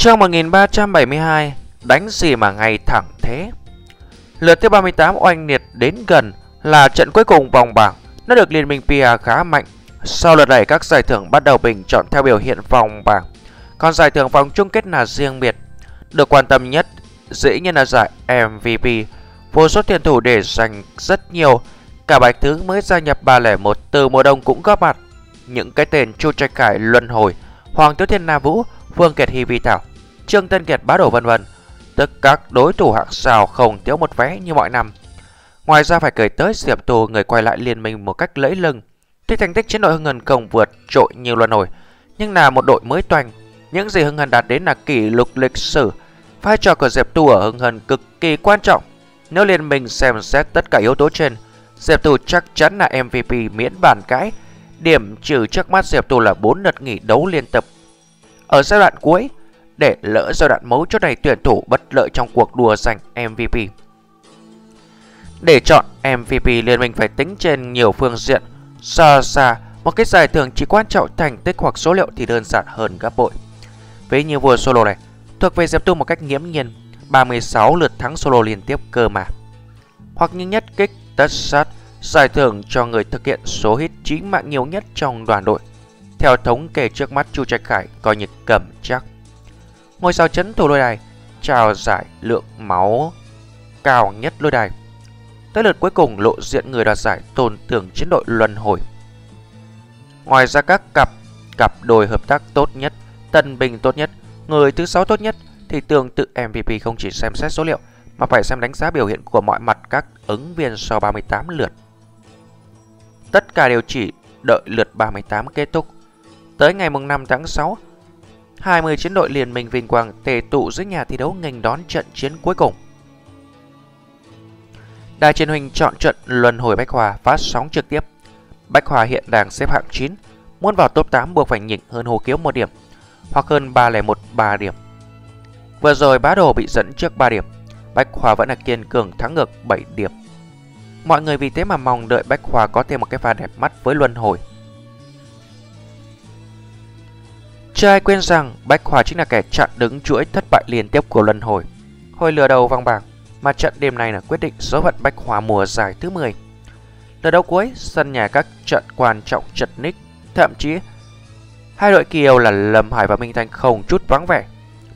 Chương 1372 Đánh gì mà ngày thẳng thế? Lượt thứ 38 oanh liệt đến gần là trận cuối cùng vòng bảng. Nó được Liên minh PIA khá mạnh. Sau lượt này, các giải thưởng bắt đầu bình chọn theo biểu hiện vòng bảng. Còn giải thưởng vòng chung kết là riêng biệt. Được quan tâm nhất, dĩ nhiên là giải MVP Vô số tiền thủ để giành rất nhiều. Cả Bạch Thứ mới gia nhập 301 từ mùa đông cũng góp mặt. Những cái tên Chu Trạch Khải, luân hồi, Hoàng Tiếu Thiên Na Vũ, Vương Kiệt Hy Vi Thảo. Trương Tân Kiệt bá đổ vân vân. Tất các đối thủ hạng sao không thiếu một vé như mọi năm. Ngoài ra phải kể tới Diệp Tù, người quay lại liên minh một cách lẫy lưng Tuy thành tích chiến đội Hưng Hân không vượt trội nhiều luân hồi, Nhưng là một đội mới toanh. Những gì Hưng Hân đạt đến là kỷ lục lịch sử. Vai trò của Diệp Tu ở Hưng Hân cực kỳ quan trọng. Nếu liên minh xem xét tất cả yếu tố trên, Diệp Tu chắc chắn là MVP miễn bàn cãi. Điểm trừ trước mắt Diệp Tu là 4 đợt nghỉ đấu liên tục. Ở giai đoạn cuối để lỡ giai đoạn mấu chốt này tuyển thủ bất lợi trong cuộc đua giành MVP Để chọn MVP liên minh phải tính trên nhiều phương diện. Xa xa một cái giải thưởng chỉ quan trọng thành tích hoặc số liệu thì đơn giản hơn gấp bội. Ví như vua solo này, thuộc về Diệp Tu một cách nghiễm nhiên 36 lượt thắng solo liên tiếp cơ mà. Hoặc như nhất kích tất sát, giải thưởng cho người thực hiện số hit chính mạng nhiều nhất trong đoàn đội. Theo thống kê trước mắt, Chu Trạch Khải coi như cầm chắc. Ngôi sao chấn thủ lôi đài trao giải lượng máu cao nhất lôi đài Tới lượt cuối cùng lộ diện người đoạt giải tôn tưởng chiến đội luân hồi Ngoài ra các cặp cặp đôi hợp tác tốt nhất, tân binh tốt nhất Người thứ sáu tốt nhất thì tương tự MVP không chỉ xem xét số liệu mà phải xem đánh giá biểu hiện của mọi mặt các ứng viên sau 38 lượt. Tất cả đều chỉ đợi lượt 38 kết thúc. Tới ngày 5 tháng 6, 20 chiến đội liên minh vinh quang tề tụ dưới nhà thi đấu nghênh đón trận chiến cuối cùng. Đài truyền hình chọn trận luân hồi Bách Hòa phát sóng trực tiếp. Bách Hòa hiện đang xếp hạng 9, muốn vào top 8 buộc phải nhỉnh hơn Hồ Kiếu một điểm hoặc hơn 301 3 điểm. Vừa rồi bá đồ bị dẫn trước 3 điểm, Bách Hòa vẫn là kiên cường thắng ngược 7 điểm. Mọi người vì thế mà mong đợi Bách Hòa có thêm một cái pha đẹp mắt với luân hồi. Chưa ai quên rằng Bách Hòa chính là kẻ chặn đứng chuỗi thất bại liên tiếp của luân hồi. Hồi lừa đầu vang bảng, mà trận đêm này là quyết định số phận Bách Hòa mùa giải thứ 10. Lượt đấu cuối, sân nhà các trận quan trọng chật ních, thậm chí Hai đội Kiều là Lâm Hải và Minh Thanh không chút vắng vẻ.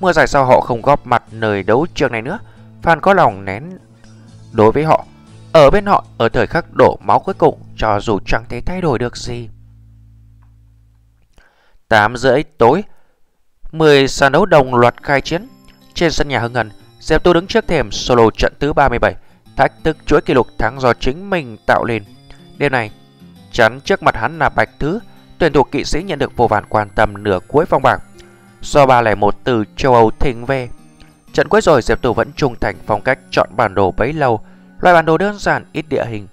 Mùa giải sau họ không góp mặt nơi đấu trường này nữa. Phan có lòng nén đối với họ. Ở bên họ ở thời khắc đổ máu cuối cùng cho dù chẳng thể thay đổi được gì. 8 rưỡi tối. 10 sàn đấu đồng loạt khai chiến. Trên sân nhà Hưng Ngân Dẹp Tu đứng trước thềm solo trận thứ 37 Thách thức chuỗi kỷ lục thắng do chính mình tạo lên. Đêm này Chắn trước mặt hắn là Bạch Thứ tuyển thủ kỵ sĩ nhận được vô vàn quan tâm nửa cuối vòng bảng. Do 301 từ châu Âu thỉnh về, trận cuối rồi Diệp Tử vẫn trung thành phong cách chọn bản đồ bấy lâu, loại bản đồ đơn giản ít địa hình,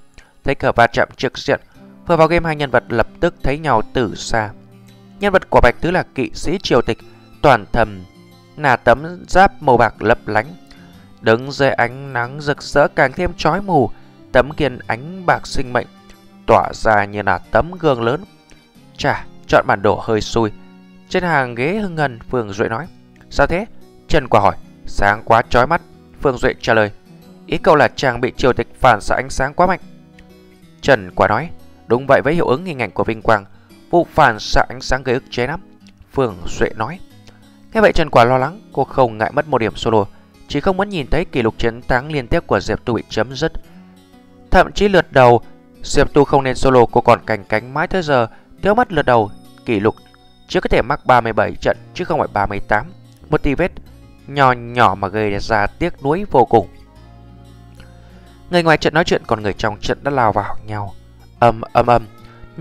Thấy cờ va chạm trực diện. Vừa vào game hai nhân vật lập tức thấy nhau từ xa. Nhân vật của Bạch Tứ là kỵ sĩ triều tịch, toàn thầm, là tấm giáp màu bạc lấp lánh. Đứng dưới ánh nắng rực rỡ càng thêm chói mù, tấm kiên ánh bạc sinh mệnh tỏa ra như là tấm gương lớn Chà, chọn bản đồ hơi xui. Trên hàng ghế hưng ngân, Phương Duệ nói. Sao thế? Trần quả hỏi. Sáng quá chói mắt. Phương Duệ trả lời. Ý cậu là chàng bị triều tịch phản xạ ánh sáng quá mạnh. Trần quả nói. Đúng vậy với hiệu ứng hình ảnh của Vinh Quang. Vụ phản xạ ánh sáng gây ức chế lắm. Phương Duệ nói. Nghe vậy Trần quả lo lắng. Cô không ngại mất một điểm solo. Chỉ không muốn nhìn thấy kỷ lục chiến thắng liên tiếp của Diệp Tu bị chấm dứt. Thậm chí lượt đầu, Diệp Tu không nên solo cô còn cành cánh mãi tới giờ Thiếu mắt lượt đầu, kỷ lục chưa có thể mắc 37 trận chứ không phải 38. Một tí vết nhỏ nhỏ mà gây ra tiếc nuối vô cùng. Người ngoài trận nói chuyện còn người trong trận đã lao vào nhau. Âm âm âm,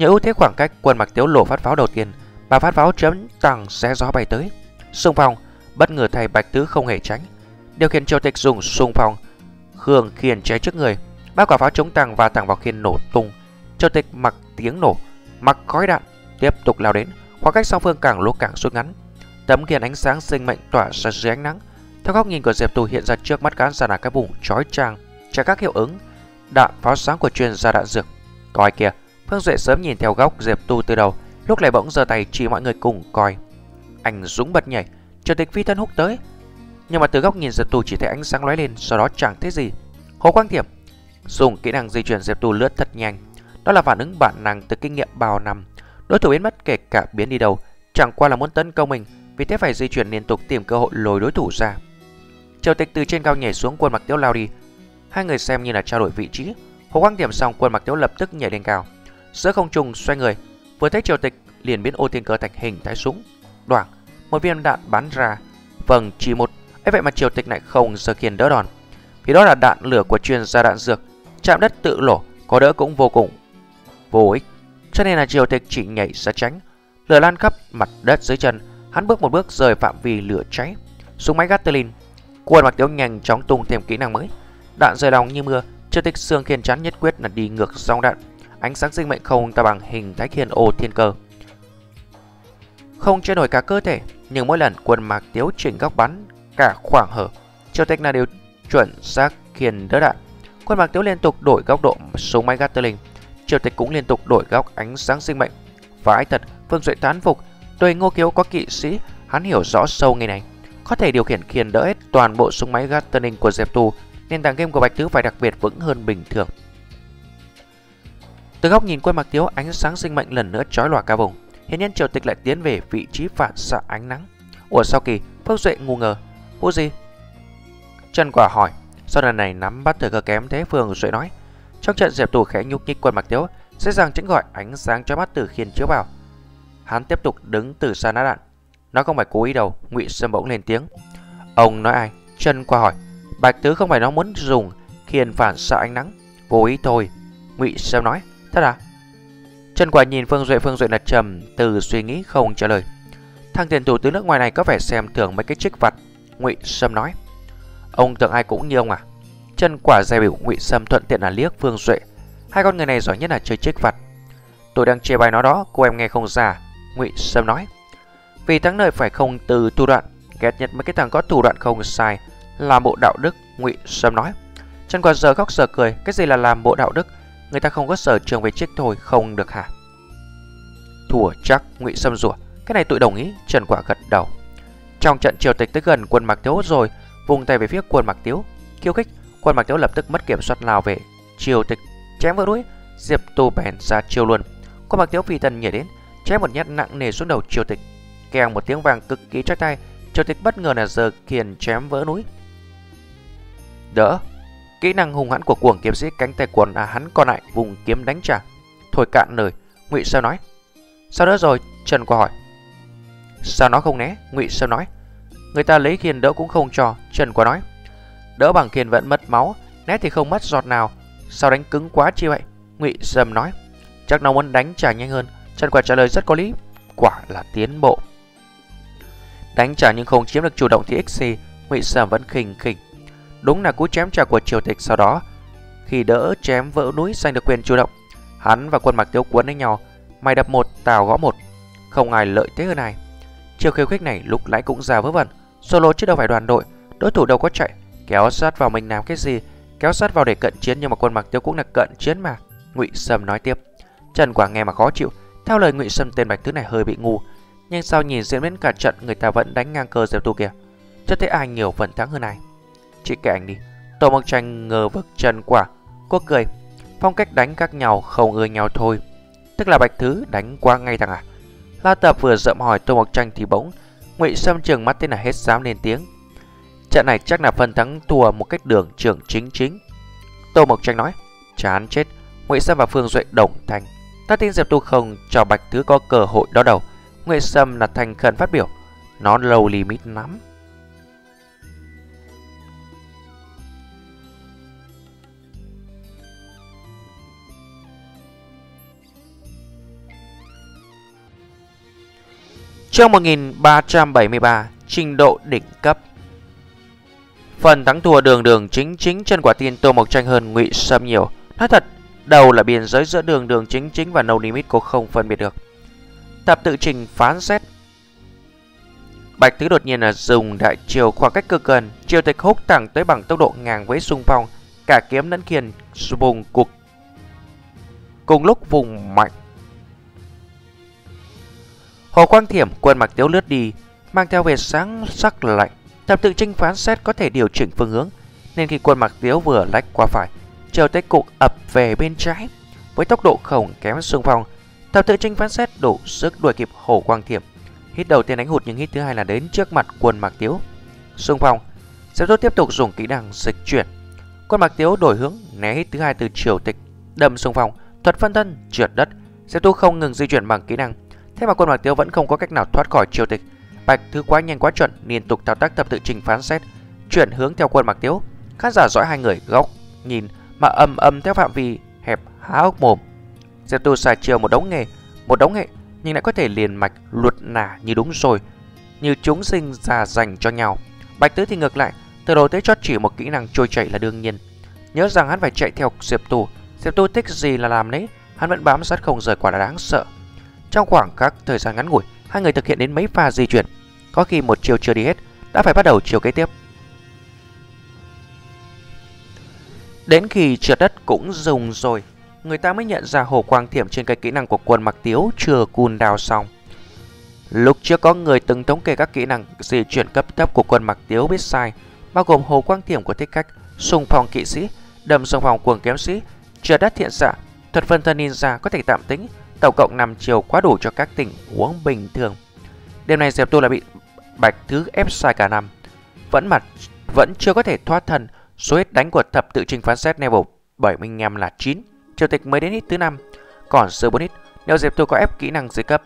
nhờ ưu thế khoảng cách quân mặc tiếu lộ phát pháo đầu tiên, bà phát pháo chấm tăng xé gió bay tới. Xung phong, bất ngờ thầy Bạch Tứ không hề tránh. Điều khiển châu tịch dùng xung phong, Khương khiển cháy trước người. Ba quả pháo chống tăng và thẳng vào khiên nổ tung. Châu tịch mặc tiếng nổ, mặc khói đạn tiếp tục lao đến khoảng cách song phương càng lúc càng rút ngắn tấm kiền ánh sáng sinh mệnh tỏa ra dưới ánh nắng theo góc nhìn của diệp tù hiện ra trước mắt khán giả là cái vùng chói chang trả các hiệu ứng đạn pháo sáng của chuyên gia đạn dược coi kìa phương duệ sớm nhìn theo góc diệp tu từ đầu, lúc này bỗng giơ tay chỉ mọi người cùng coi. Anh dũng bật nhảy, chủ tịch phi thân húc tới. Nhưng mà từ góc nhìn Diệp Tù chỉ thấy ánh sáng lóe lên, Sau đó chẳng thấy gì. Hồ Quang Thiểm, dùng kỹ năng di chuyển Diệp Tù lướt thật nhanh. Đó là phản ứng bản năng từ kinh nghiệm bao năm. Đối thủ biến mất kể cả biến đi đâu, Chẳng qua là muốn tấn công mình, Vì thế phải di chuyển liên tục tìm cơ hội lôi đối thủ ra. Triều tịch từ trên cao nhảy xuống quân mặc tiếu lao đi. Hai người xem như là trao đổi vị trí. Hồ Quang Thiểm xong quân mặc tiếu lập tức nhảy lên cao. Giữa không trung xoay người, Vừa thấy triều tịch liền biến ô thiên cơ thành hình thái súng. Đoạn một viên đạn bắn ra. Vâng chỉ một. Ấy vậy mà triều tịch lại không giờ kiên đỡ đòn. Vì đó là đạn lửa của chuyên gia đạn dược. Chạm đất tự lổ, Có đỡ cũng vô cùng. Vô ích. Cho nên là triều tịch chỉ nhảy ra tránh. Lửa lan khắp mặt đất dưới chân. Hắn bước một bước rời phạm vi lửa cháy. Súng máy Gatling Quân mặc tiếu nhanh chóng tung thêm kỹ năng mới. Đạn rơi lòng như mưa. Triều tịch xương khiên chắn nhất quyết là đi ngược dòng đạn. Ánh sáng sinh mệnh không ta bằng hình thái thiên ô thiên cơ. Không chơi nổi cả cơ thể Nhưng mỗi lần quân mạc tiếu chỉnh góc bắn Cả khoảng hở Triều tech là đều chuẩn xác khiên đỡ đạn. Quân mạc tiếu liên tục đổi góc độ súng máy Gatling Triều tịch cũng liên tục đổi góc ánh sáng sinh mệnh. Vãi thật Phương Duệ tán phục tuy ngô kiếu có kỵ sĩ Hắn hiểu rõ sâu ngày này. Có thể điều khiển khiên đỡ hết toàn bộ súng máy Gatling của Dẹp tù, Nên tàng game của Bạch Tứ phải đặc biệt vững hơn bình thường từ góc nhìn quân mặt tiếu, ánh sáng sinh mệnh lần nữa chói lòa cả vùng. Hiện nhiên triều tịch lại tiến về vị trí phản xạ ánh nắng. Ủa sau kỳ, Phước Duệ ngu ngờ. Vụ gì? Trần quả hỏi. Sau lần này nắm bắt thời cơ kém thế Phương Duệ nói. Trong trận dẹp tù khẽ nhúc nhích quân mặt tiếu, dễ dàng chính gọi ánh sáng cho mắt từ khiên chiếu vào. Hắn tiếp tục đứng từ xa nã đạn. Nó không phải cố ý đâu, Ngụy Sâm bỗng lên tiếng. Ông nói ai? Trần quả hỏi. Bạch Tứ không phải nó muốn dùng khiên phản xạ ánh nắng, vô ý thôi. Ngụy Sâm nói. Thật à? Trần Quả nhìn Phương Duệ Phương Duệ là trầm từ suy nghĩ không trả lời. Thằng tiền thủ từ nước ngoài này có vẻ xem thường mấy cái trích vặt. Ngụy Sâm nói. Ông tưởng ai cũng như ông à? Trần Quả dè biểu Ngụy Sâm thuận tiện là liếc Phương Duệ. Hai con người này giỏi nhất là chơi trích vặt. Tôi đang chê bài nó đó, cô em nghe không ra. Ngụy Sâm nói. Vì thắng lợi phải không từ thủ đoạn, ghét nhất mấy cái thằng có thủ đoạn không sai là bộ đạo đức. Ngụy Sâm nói. Trần Quả giờ khóc giờ cười, cái gì là làm bộ đạo đức? Người ta không có sở trường về chiếc thôi Không được hả? Thủa chắc, ngụy Sâm rủa, Cái này tụi đồng ý, Trần Quả gật đầu. Trong trận triều tịch tới gần quân Mạc Tiếu rồi, Vùng tay về phía quân Mạc Tiếu, Khiêu khích, Quân Mạc Tiếu lập tức mất kiểm soát lao về Triều tịch, chém vỡ đuôi Diệp tu bèn ra chiêu luôn. Quân Mạc Tiếu phi tần nhảy đến, Chém một nhát nặng nề xuống đầu triều tịch Kèng một tiếng vàng cực kỳ trói tay Triều tịch bất ngờ là giờ kiền chém vỡ núi. Đỡ. Kỹ năng hùng hãn của cuồng kiếm sĩ cánh tay quần à hắn còn lại vùng kiếm đánh trả. Thôi cạn lời, Ngụy Sao nói. Sao nữa rồi? Trần qua hỏi. Sao nó không né? Ngụy Sao nói. Người ta lấy khiên đỡ cũng không cho, Trần qua nói. Đỡ bằng khiên vẫn mất máu, né thì không mất giọt nào. Sao đánh cứng quá chi vậy? Ngụy Sâm nói. Chắc nó muốn đánh trả nhanh hơn. Trần quả trả lời rất có lý. Quả là tiến bộ. Đánh trả nhưng không chiếm được chủ động thì XC, Ngụy Sâm vẫn khinh khỉnh Đúng là cú chém trả của triều tịch sau đó. Khi đỡ chém vỡ núi giành được quyền chủ động. Hắn và quân mặc tiêu cuốn đánh nhau. Mày đập một, tào gõ một. Không ai lợi thế hơn này Chiều khiêu khích này lúc lãi cũng già vớ vẩn. Solo chứ đâu phải đoàn đội. Đối thủ đâu có chạy. Kéo sát vào mình làm cái gì? Kéo sát vào để cận chiến nhưng mà quân mặc tiêu cũng là cận chiến mà. Ngụy Sâm nói tiếp. Trần Quảng nghe mà khó chịu. Theo lời Ngụy Sâm tên bạch tứ này hơi bị ngu. Nhưng sau nhìn diễn biến cả trận người ta vẫn đánh ngang cơ Diệp Tu kìa. Cho thấy ai nhiều phần thắng hơn ai? Chị kể anh đi. Tô Mộc Tranh ngờ vực chân quả. Cô cười. Phong cách đánh các nhau, không ưa nhau thôi. Tức là Bạch Thứ đánh qua ngay thằng à? La Tập vừa dậm hỏi Tô Mộc Tranh thì bỗng, Ngụy Sâm trường mắt tên là hết dám lên tiếng. Trận này chắc là phần thắng thua một cách đường trưởng chính chính. Tô Mộc Tranh nói, Chán chết. Ngụy Sâm và Phương Duệ đồng thành Ta tin Diệp Tu không cho Bạch Thứ có cơ hội đó đâu. Ngụy Sâm là thành khẩn phát biểu, Nó lâu limit lắm. Chương 1373 Trình độ đỉnh cấp. Phần thắng thua đường đường chính chính chân quả tiên Tô Mộc Tranh hơn ngụy Sâm nhiều. Nói thật, đầu là biên giới giữa đường đường chính chính và no limit cô không phân biệt được. Tập tự trình phán xét. Bạch Tứ đột nhiên là dùng đại chiều khoảng cách cực gần Chiều tịch húc thẳng tới bằng tốc độ ngang với xung phong Cả kiếm lẫn khiên vùng cục. Cùng lúc vùng mạnh Hồ Quang Thiểm quân mặc tiếu lướt đi mang theo về sáng sắc lạnh. Thập tự trinh phán xét có thể điều chỉnh phương hướng, nên khi quân mặc Tiếu vừa lách qua phải, chờ tới cục ập về bên trái. Với tốc độ khổng kém xung phong, thập tự trinh phán xét đủ sức đuổi kịp Hồ Quang Thiểm. Hít đầu tiên đánh hụt nhưng hít thứ hai là đến trước mặt quân mặc Tiếu. Xung phong, Diệp Tốt tiếp tục dùng kỹ năng dịch chuyển. Quân mặc Tiếu đổi hướng, né hít thứ hai từ chiều Tịch, đâm xung phong, thuật phân thân, trượt đất. Diệp Tu không ngừng di chuyển bằng kỹ năng. Thế mà quân Hoàng Tiêu vẫn không có cách nào thoát khỏi Triều Tịch. Bạch thứ quá nhanh quá chuẩn, liên tục thao tác thập tự trình phán xét, chuyển hướng theo quân Mạc Tiếu. Khán giả dõi hai người góc nhìn mà âm âm theo phạm vi hẹp há hốc mồm. Diệp Tu xài chiều một đống nghề, một đống nghệ nhưng lại có thể liền mạch luật nả như đúng rồi, như chúng sinh già dành cho nhau. Bạch Tứ thì ngược lại, từ đầu tới chót chỉ một kỹ năng trôi chạy là đương nhiên. Nhớ rằng hắn phải chạy theo Diệp Tu, Diệp Tu thích gì là làm đấy, hắn vẫn bám sát không rời quả là đáng sợ. Trong khoảng các thời gian ngắn ngủi, hai người thực hiện đến mấy pha di chuyển. Có khi một chiều chưa đi hết, đã phải bắt đầu chiều kế tiếp. Đến khi trượt đất cũng dùng rồi, người ta mới nhận ra hồ quang thiểm trên cái kỹ năng của quân mặc tiếu chưa cùn đào xong. Lúc trước có người từng thống kê các kỹ năng di chuyển cấp thấp của quân mặc tiếu biết sai, bao gồm hồ quang thiểm của thích khách xung phong kỵ sĩ, đầm sông phòng cuồng kiếm sĩ, trượt đất thiện giả, thuật phân thân ninja có thể tạm tính, tổng cộng 5 chiều quá đủ cho các tình huống bình thường. Đêm nay Diệp Tu lại bị bạch thứ ép sai cả năm, vẫn mặt vẫn chưa có thể thoát thân Số hết đánh của thập tự trình phán xét level 75 là 9, triều tịch mới đến hit thứ 5, còn sơ 4 hit nếu Diệp Tu có ép kỹ năng dưới cấp.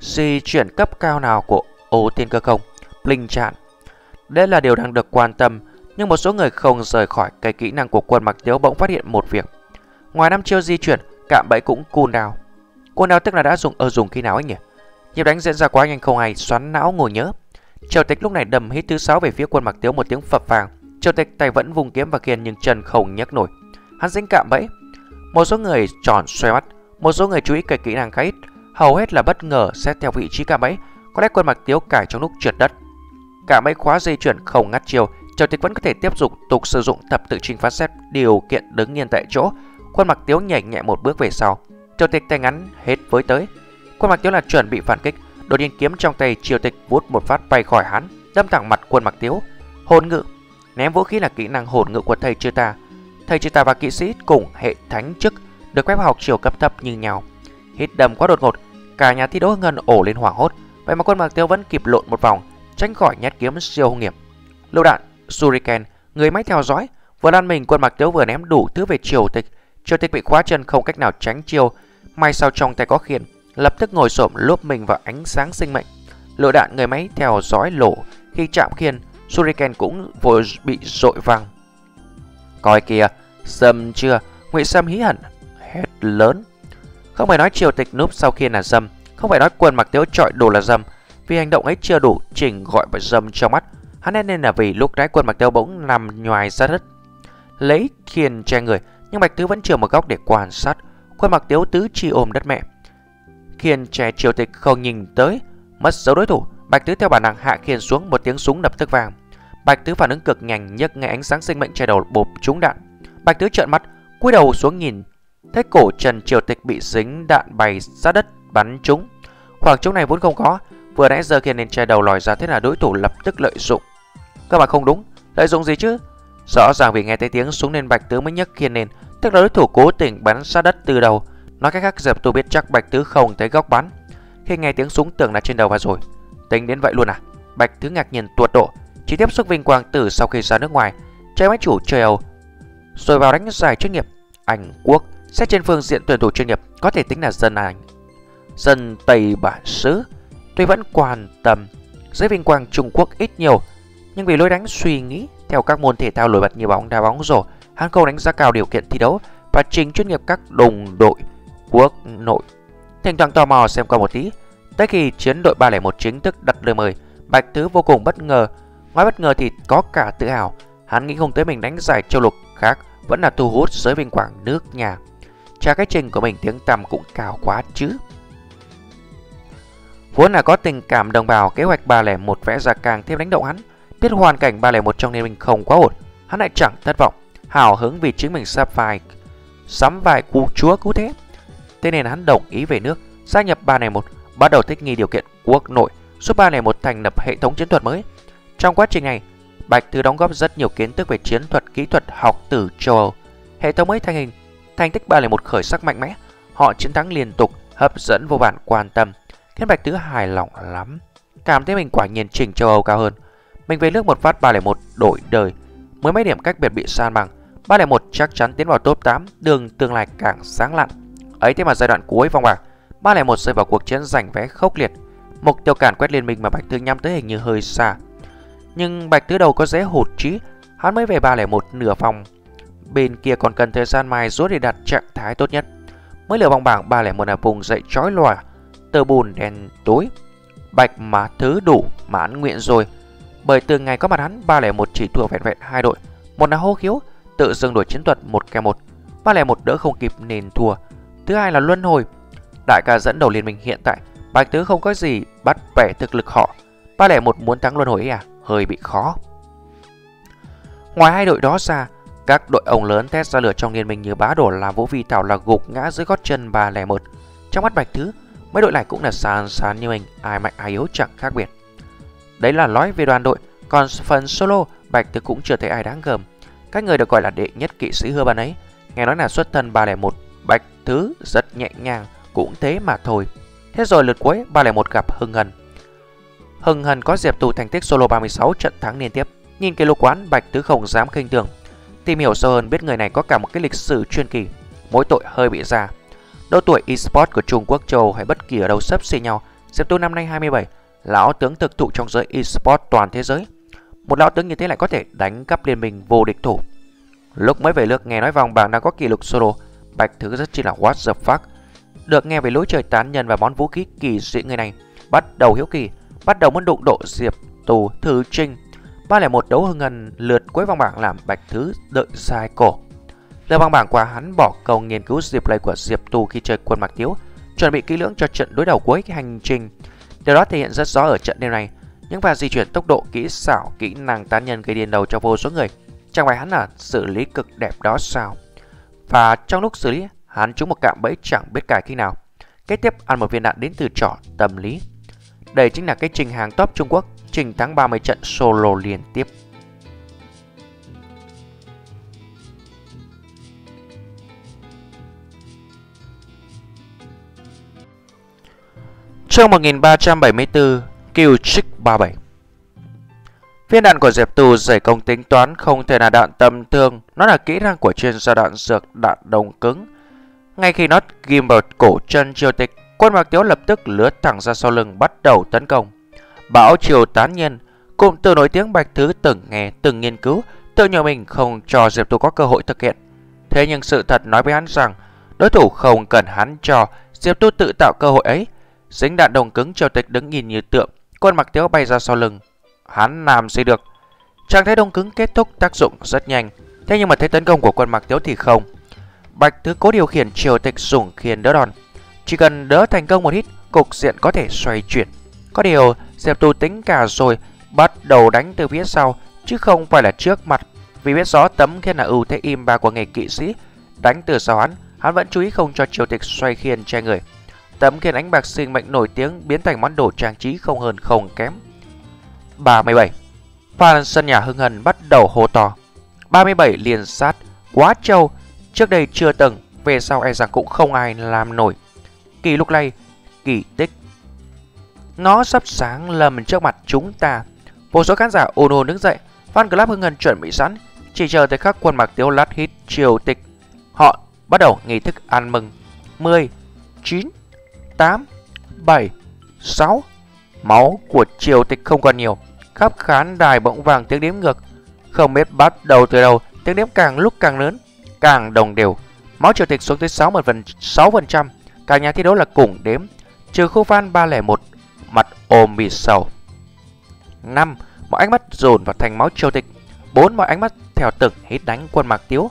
Di chuyển cấp cao nào của ô tiên cơ không? Linh trạng. Đây là điều đang được quan tâm, nhưng một số người không rời khỏi cái kỹ năng của quân mặc tiếu bỗng phát hiện một việc. Ngoài năm chiêu di chuyển, cạm bẫy cũng cool down. Cool down tức là đã dùng ở dùng khi nào ấy nhỉ? Nhịp đánh diễn ra quá nhanh không ai xoắn não ngồi nhớ. Triều tịch lúc này đầm hít thứ sáu về phía quân mặc tiếu một tiếng phập vàng. Triều tịch tay vẫn vùng kiếm và khiên nhưng chân không nhấc nổi. Hắn dính cạm bẫy. Một số người tròn xoay mắt, một số người chú ý cái kỹ năng khá ít, hầu hết là bất ngờ xét theo vị trí cạm bẫy. Có lẽ quân mặc tiếu cải trong lúc trượt đất. Cạm bẫy khóa dây chuyển không ngắt chiều, Triều tịch vẫn có thể tiếp tục tục sử dụng tập tự trình phát xét điều kiện đứng yên tại chỗ. Quân mặc tiếu nhảy nhẹ một bước về sau. Triều tịch tay ngắn hết với tới. Quân mặc tiếu là chuẩn bị phản kích, đột nhiên kiếm trong tay triều tịch vút một phát bay khỏi hắn, đâm thẳng mặt quân mặc tiếu. Hồn ngự Ném vũ khí là kỹ năng hồn ngự của thầy chư ta. Thầy chư ta và kỵ sĩ cùng hệ thánh chức được phép học chiều cấp thấp như nhau. Hít đầm quá đột ngột, cả nhà thi đấu ngân ổ lên hoảng hốt. Vậy mà quân mặc tiếu vẫn kịp lộn một vòng, tránh khỏi nhát kiếm siêu hung hiểm. Lưu đạn, suriken người máy theo dõi, vừa lan mình quân mặc tiếu vừa ném đủ thứ về triều tịch. Triều tịch bị khóa chân không cách nào tránh chiêu, may sao trong tay có khiên, lập tức ngồi xổm lốp mình vào ánh sáng sinh mệnh. Lựu đạn người máy theo dõi lỗ khi chạm khiên Shuriken cũng vội bị dội văng. Coi kìa, dâm chưa? Ngụy Sâm hí hẳn, hét lớn. Không phải nói triều tịch núp sau khi là dâm, không phải nói quần mặc tiếu trọi đồ là dâm, vì hành động ấy chưa đủ chỉnh gọi vào dâm trong mắt. Hắn nên là vì lúc nãy quần mặc tiếu bỗng nằm nhòi ra đất, lấy khiên che người, nhưng Bạch Tứ vẫn chưa một góc để quan sát. khuôn mặt tiếu tứ chi ôm đất mẹ. Khiên trẻ triều tịch không nhìn tới, mất dấu đối thủ, Bạch Tứ theo bản năng hạ khiên xuống một tiếng súng đập tức vàng. Bạch Tứ phản ứng cực nhanh nhấc ngay ánh sáng sinh mệnh che đầu bộp trúng đạn. Bạch Tứ trợn mắt, cúi đầu xuống nhìn, thấy cổ Trần Triều Tịch bị dính đạn bay sát đất bắn trúng. Khoảng trống này vốn không có, vừa nãy giờ khiên nên che đầu lòi ra thế là đối thủ lập tức lợi dụng. Các bạn không đúng, lợi dụng gì chứ? Rõ ràng vì nghe thấy tiếng súng nên Bạch Tứ mới nhấc khiên lên, tức là đối thủ cố tình bắn sát đất từ đầu. Nói cách khác Diệp Tu biết chắc Bạch Tứ không thấy góc bắn. Khi nghe tiếng súng tưởng là trên đầu và rồi, Tính đến vậy luôn à? Bạch tứ ngạc nhiên tuột độ, chỉ tiếp xúc vinh quang từ sau khi ra nước ngoài, chơi máy chủ chơi Âu, rồi vào đánh giải chuyên nghiệp. Anh Quốc xét trên phương diện tuyển thủ chuyên nghiệp. Có thể tính là dân Anh, dân Tây bản xứ, tuy vẫn quan tâm. Dưới vinh quang Trung Quốc ít nhiều, nhưng vì lối đánh suy nghĩ theo các môn thể thao nổi bật như bóng đá bóng rổ, hắn không đánh giá cao điều kiện thi đấu và trình chuyên nghiệp các đồng đội quốc nội. Thỉnh thoảng tò mò xem qua một tí, Tới khi chiến đội 301 chính thức đặt lời mời, Bạch Tứ vô cùng bất ngờ. Ngoài bất ngờ thì có cả tự hào, hắn nghĩ không tới mình đánh giải châu lục khác vẫn là thu hút giới vinh quảng nước nhà. Cha cái trình của mình tiếng tăm cũng cao quá chứ. Vốn là có tình cảm đồng bào, kế hoạch 301 vẽ ra càng thêm đánh động hắn. Biết hoàn cảnh 301 trong liên minh không quá ổn, hắn lại chẳng thất vọng, hào hứng vì chính mình sắp phải sắm vài cú chúa cứu thế. Thế nên hắn đồng ý về nước, gia nhập 301 bắt đầu thích nghi điều kiện quốc nội, giúp 301 thành lập hệ thống chiến thuật mới. Trong quá trình này, Bạch Thư đóng góp rất nhiều kiến thức về chiến thuật kỹ thuật học từ châu Âu. Hệ thống mới thành hình, thành tích 301 khởi sắc mạnh mẽ, họ chiến thắng liên tục, hấp dẫn vô vàn quan tâm, khiến Bạch tứ hài lòng lắm. Cảm thấy mình quả nhiên trình châu Âu cao hơn. Mình về nước một phát 301 đổi đời, mới mấy điểm cách biệt bị san bằng. 301 chắc chắn tiến vào top 8, đường tương lai càng sáng lạn. Ấy thế mà giai đoạn cuối vòng bảng, 301 rơi vào cuộc chiến giành vé khốc liệt. Mục tiêu cản quét liên minh mà Bạch Thứ nhắm tới hình như hơi xa. Nhưng Bạch tứ đầu có dễ hụt trí, hắn mới về 301 nửa phòng Bên kia còn cần thời gian mai rút để đặt trạng thái tốt nhất. Mới lửa vòng bảng 301 là vùng dậy chói lòa, tờ bùn đen tối. Bạch mà thứ đủ mãn nguyện rồi. Bởi từ ngày có mặt hắn, 301 chỉ thua vẹn vẹn hai đội. Một là hô khiếu, tự dưng đổi chiến thuật một kèm một. 301 đỡ không kịp nên thua. Thứ hai là luân hồi. Đại ca dẫn đầu liên minh hiện tại, Bạch Tứ không có gì bắt bẻ thực lực họ. 301 muốn thắng luân hồi à? Hơi bị khó. Ngoài hai đội đó ra, các đội ông lớn test ra lửa trong liên minh như bá đổ làm Vũ Vi Thảo là gục ngã dưới gót chân 301. Trong mắt Bạch Tứ, mấy đội này cũng là sàn sàn như mình, ai mạnh ai yếu chẳng khác biệt. Đấy là nói về đoàn đội, còn phần solo, Bạch Tứ cũng chưa thấy ai đáng gờm. Các người được gọi là đệ nhất kỵ sĩ hưa ban ấy, nghe nói là xuất thân 301, Bạch Tứ rất nhẹ nhàng, cũng thế mà thôi. Thế rồi lượt cuối 301 gặp Hưng Hân. Hưng Hân có Diệp Tù thành tích solo 36 trận thắng liên tiếp. Nhìn cái lô quán Bạch Tứ không dám khinh thường. Tìm hiểu sâu hơn biết người này có cả một cái lịch sử chuyên kỳ. Mỗi tội hơi bị già. Độ tuổi esports của Trung Quốc châu hay bất kỳ ở đâu sấp xỉ nhau. Diệp Tu năm nay 27, lão tướng thực thụ trong giới esports toàn thế giới. Một lão tướng như thế lại có thể đánh cắp liên minh vô địch thủ. Lúc mới về nước nghe nói vòng bảng đang có kỷ lục solo, Bạch Thứ rất chi là what the fuck. Được nghe về lối trời tán nhân và món vũ khí kỳ dị người này, bắt đầu hiếu kỳ, bắt đầu muốn đụng độ Diệp Tù Thứ Trinh. ba lẻ một đấu hưng ngân lượt cuối vòng bảng làm Bạch Thứ đợi sai cổ. Lượt vòng bảng qua hắn bỏ câu nghiên cứu Diệp Lây của Diệp Tù khi chơi quân Mạc Tiếu, chuẩn bị kỹ lưỡng cho trận đối đầu cuối hành trình. Điều đó thể hiện rất rõ ở trận đêm này. Những pha di chuyển tốc độ, kỹ xảo, kỹ năng tán nhân gây điên đầu cho vô số người. Chẳng phải hắn là xử lý cực đẹp đó sao? Và trong lúc xử lý, hắn trúng một cạm bẫy chẳng biết cài khi nào. Kế tiếp ăn một viên đạn đến từ trỏ tâm lý. Đây chính là cái trình hàng top Trung Quốc, trình thắng 30 trận solo liên tiếp. Chương 1374 Kill Trích 37 Viên đạn của Diệp Tù giải công tính toán không thể là đạn tầm thường, nó là kỹ năng của chuyên gia đạn dược đạn đồng cứng. Ngay khi nó ghim vào cổ chân triều tịch, quân Mạc Tiếu lập tức lướt thẳng ra sau lưng bắt đầu tấn công. Bão triều tán nhân, cụm từ nổi tiếng Bạch Thứ từng nghe, từng nghiên cứu, tự nhờ mình không cho Diệp Tù có cơ hội thực hiện. Thế nhưng sự thật nói với hắn rằng, đối thủ không cần hắn cho, Diệp Tu tự tạo cơ hội ấy. Dính đạn đồng cứng triều tịch đứng nhìn như tượng, quân mặc Tiếu bay ra sau lưng, hắn làm gì được. Trạng thái đông cứng kết thúc tác dụng rất nhanh, thế nhưng mà thấy tấn công của quân mặc Tiếu thì không. Bạch Thứ cố điều khiển triều tịch dùng khiên đỡ đòn. Chỉ cần đỡ thành công một hit, cục diện có thể xoay chuyển. Có điều, Diệp Tu tính cả rồi, bắt đầu đánh từ phía sau, chứ không phải là trước mặt. Vì biết rõ tấm khiên là ưu thế im ba của nghề kỵ sĩ. Đánh từ sau hắn, hắn vẫn chú ý không cho triều tịch xoay khiên che người. Tấm khiên ánh bạc sinh mệnh nổi tiếng biến thành món đồ trang trí không hơn không kém. 37 Phan sân nhà hưng hần bắt đầu hô to. 37 liền sát Quá trâu Trước đây chưa từng, Về sau e rằng cũng không ai làm nổi. Kỳ lúc này, Kỳ tích. Nó sắp sáng lầm trước mặt chúng ta. Vô số khán giả ồn ồn đứng dậy. Fan club hưng hần chuẩn bị sẵn. Chỉ chờ tới các quân mặc tiêu lát hít triều tịch. Họ bắt đầu nghi thức ăn mừng. 10 9 8 7 6 Máu của triều tịch không còn nhiều Khắp khán đài bỗng vàng tiếng đếm ngược Không biết bắt đầu từ đầu Tiếng đếm càng lúc càng lớn Càng đồng đều Máu triều tịch xuống tới 6%, Cả nhà thi đấu là cùng đếm Trừ khu fan 301 Mặt ôm bị sầu 5. Mọi ánh mắt dồn vào thành máu triều tịch 4. Mọi ánh mắt theo từng hít đánh quân mạc tiếu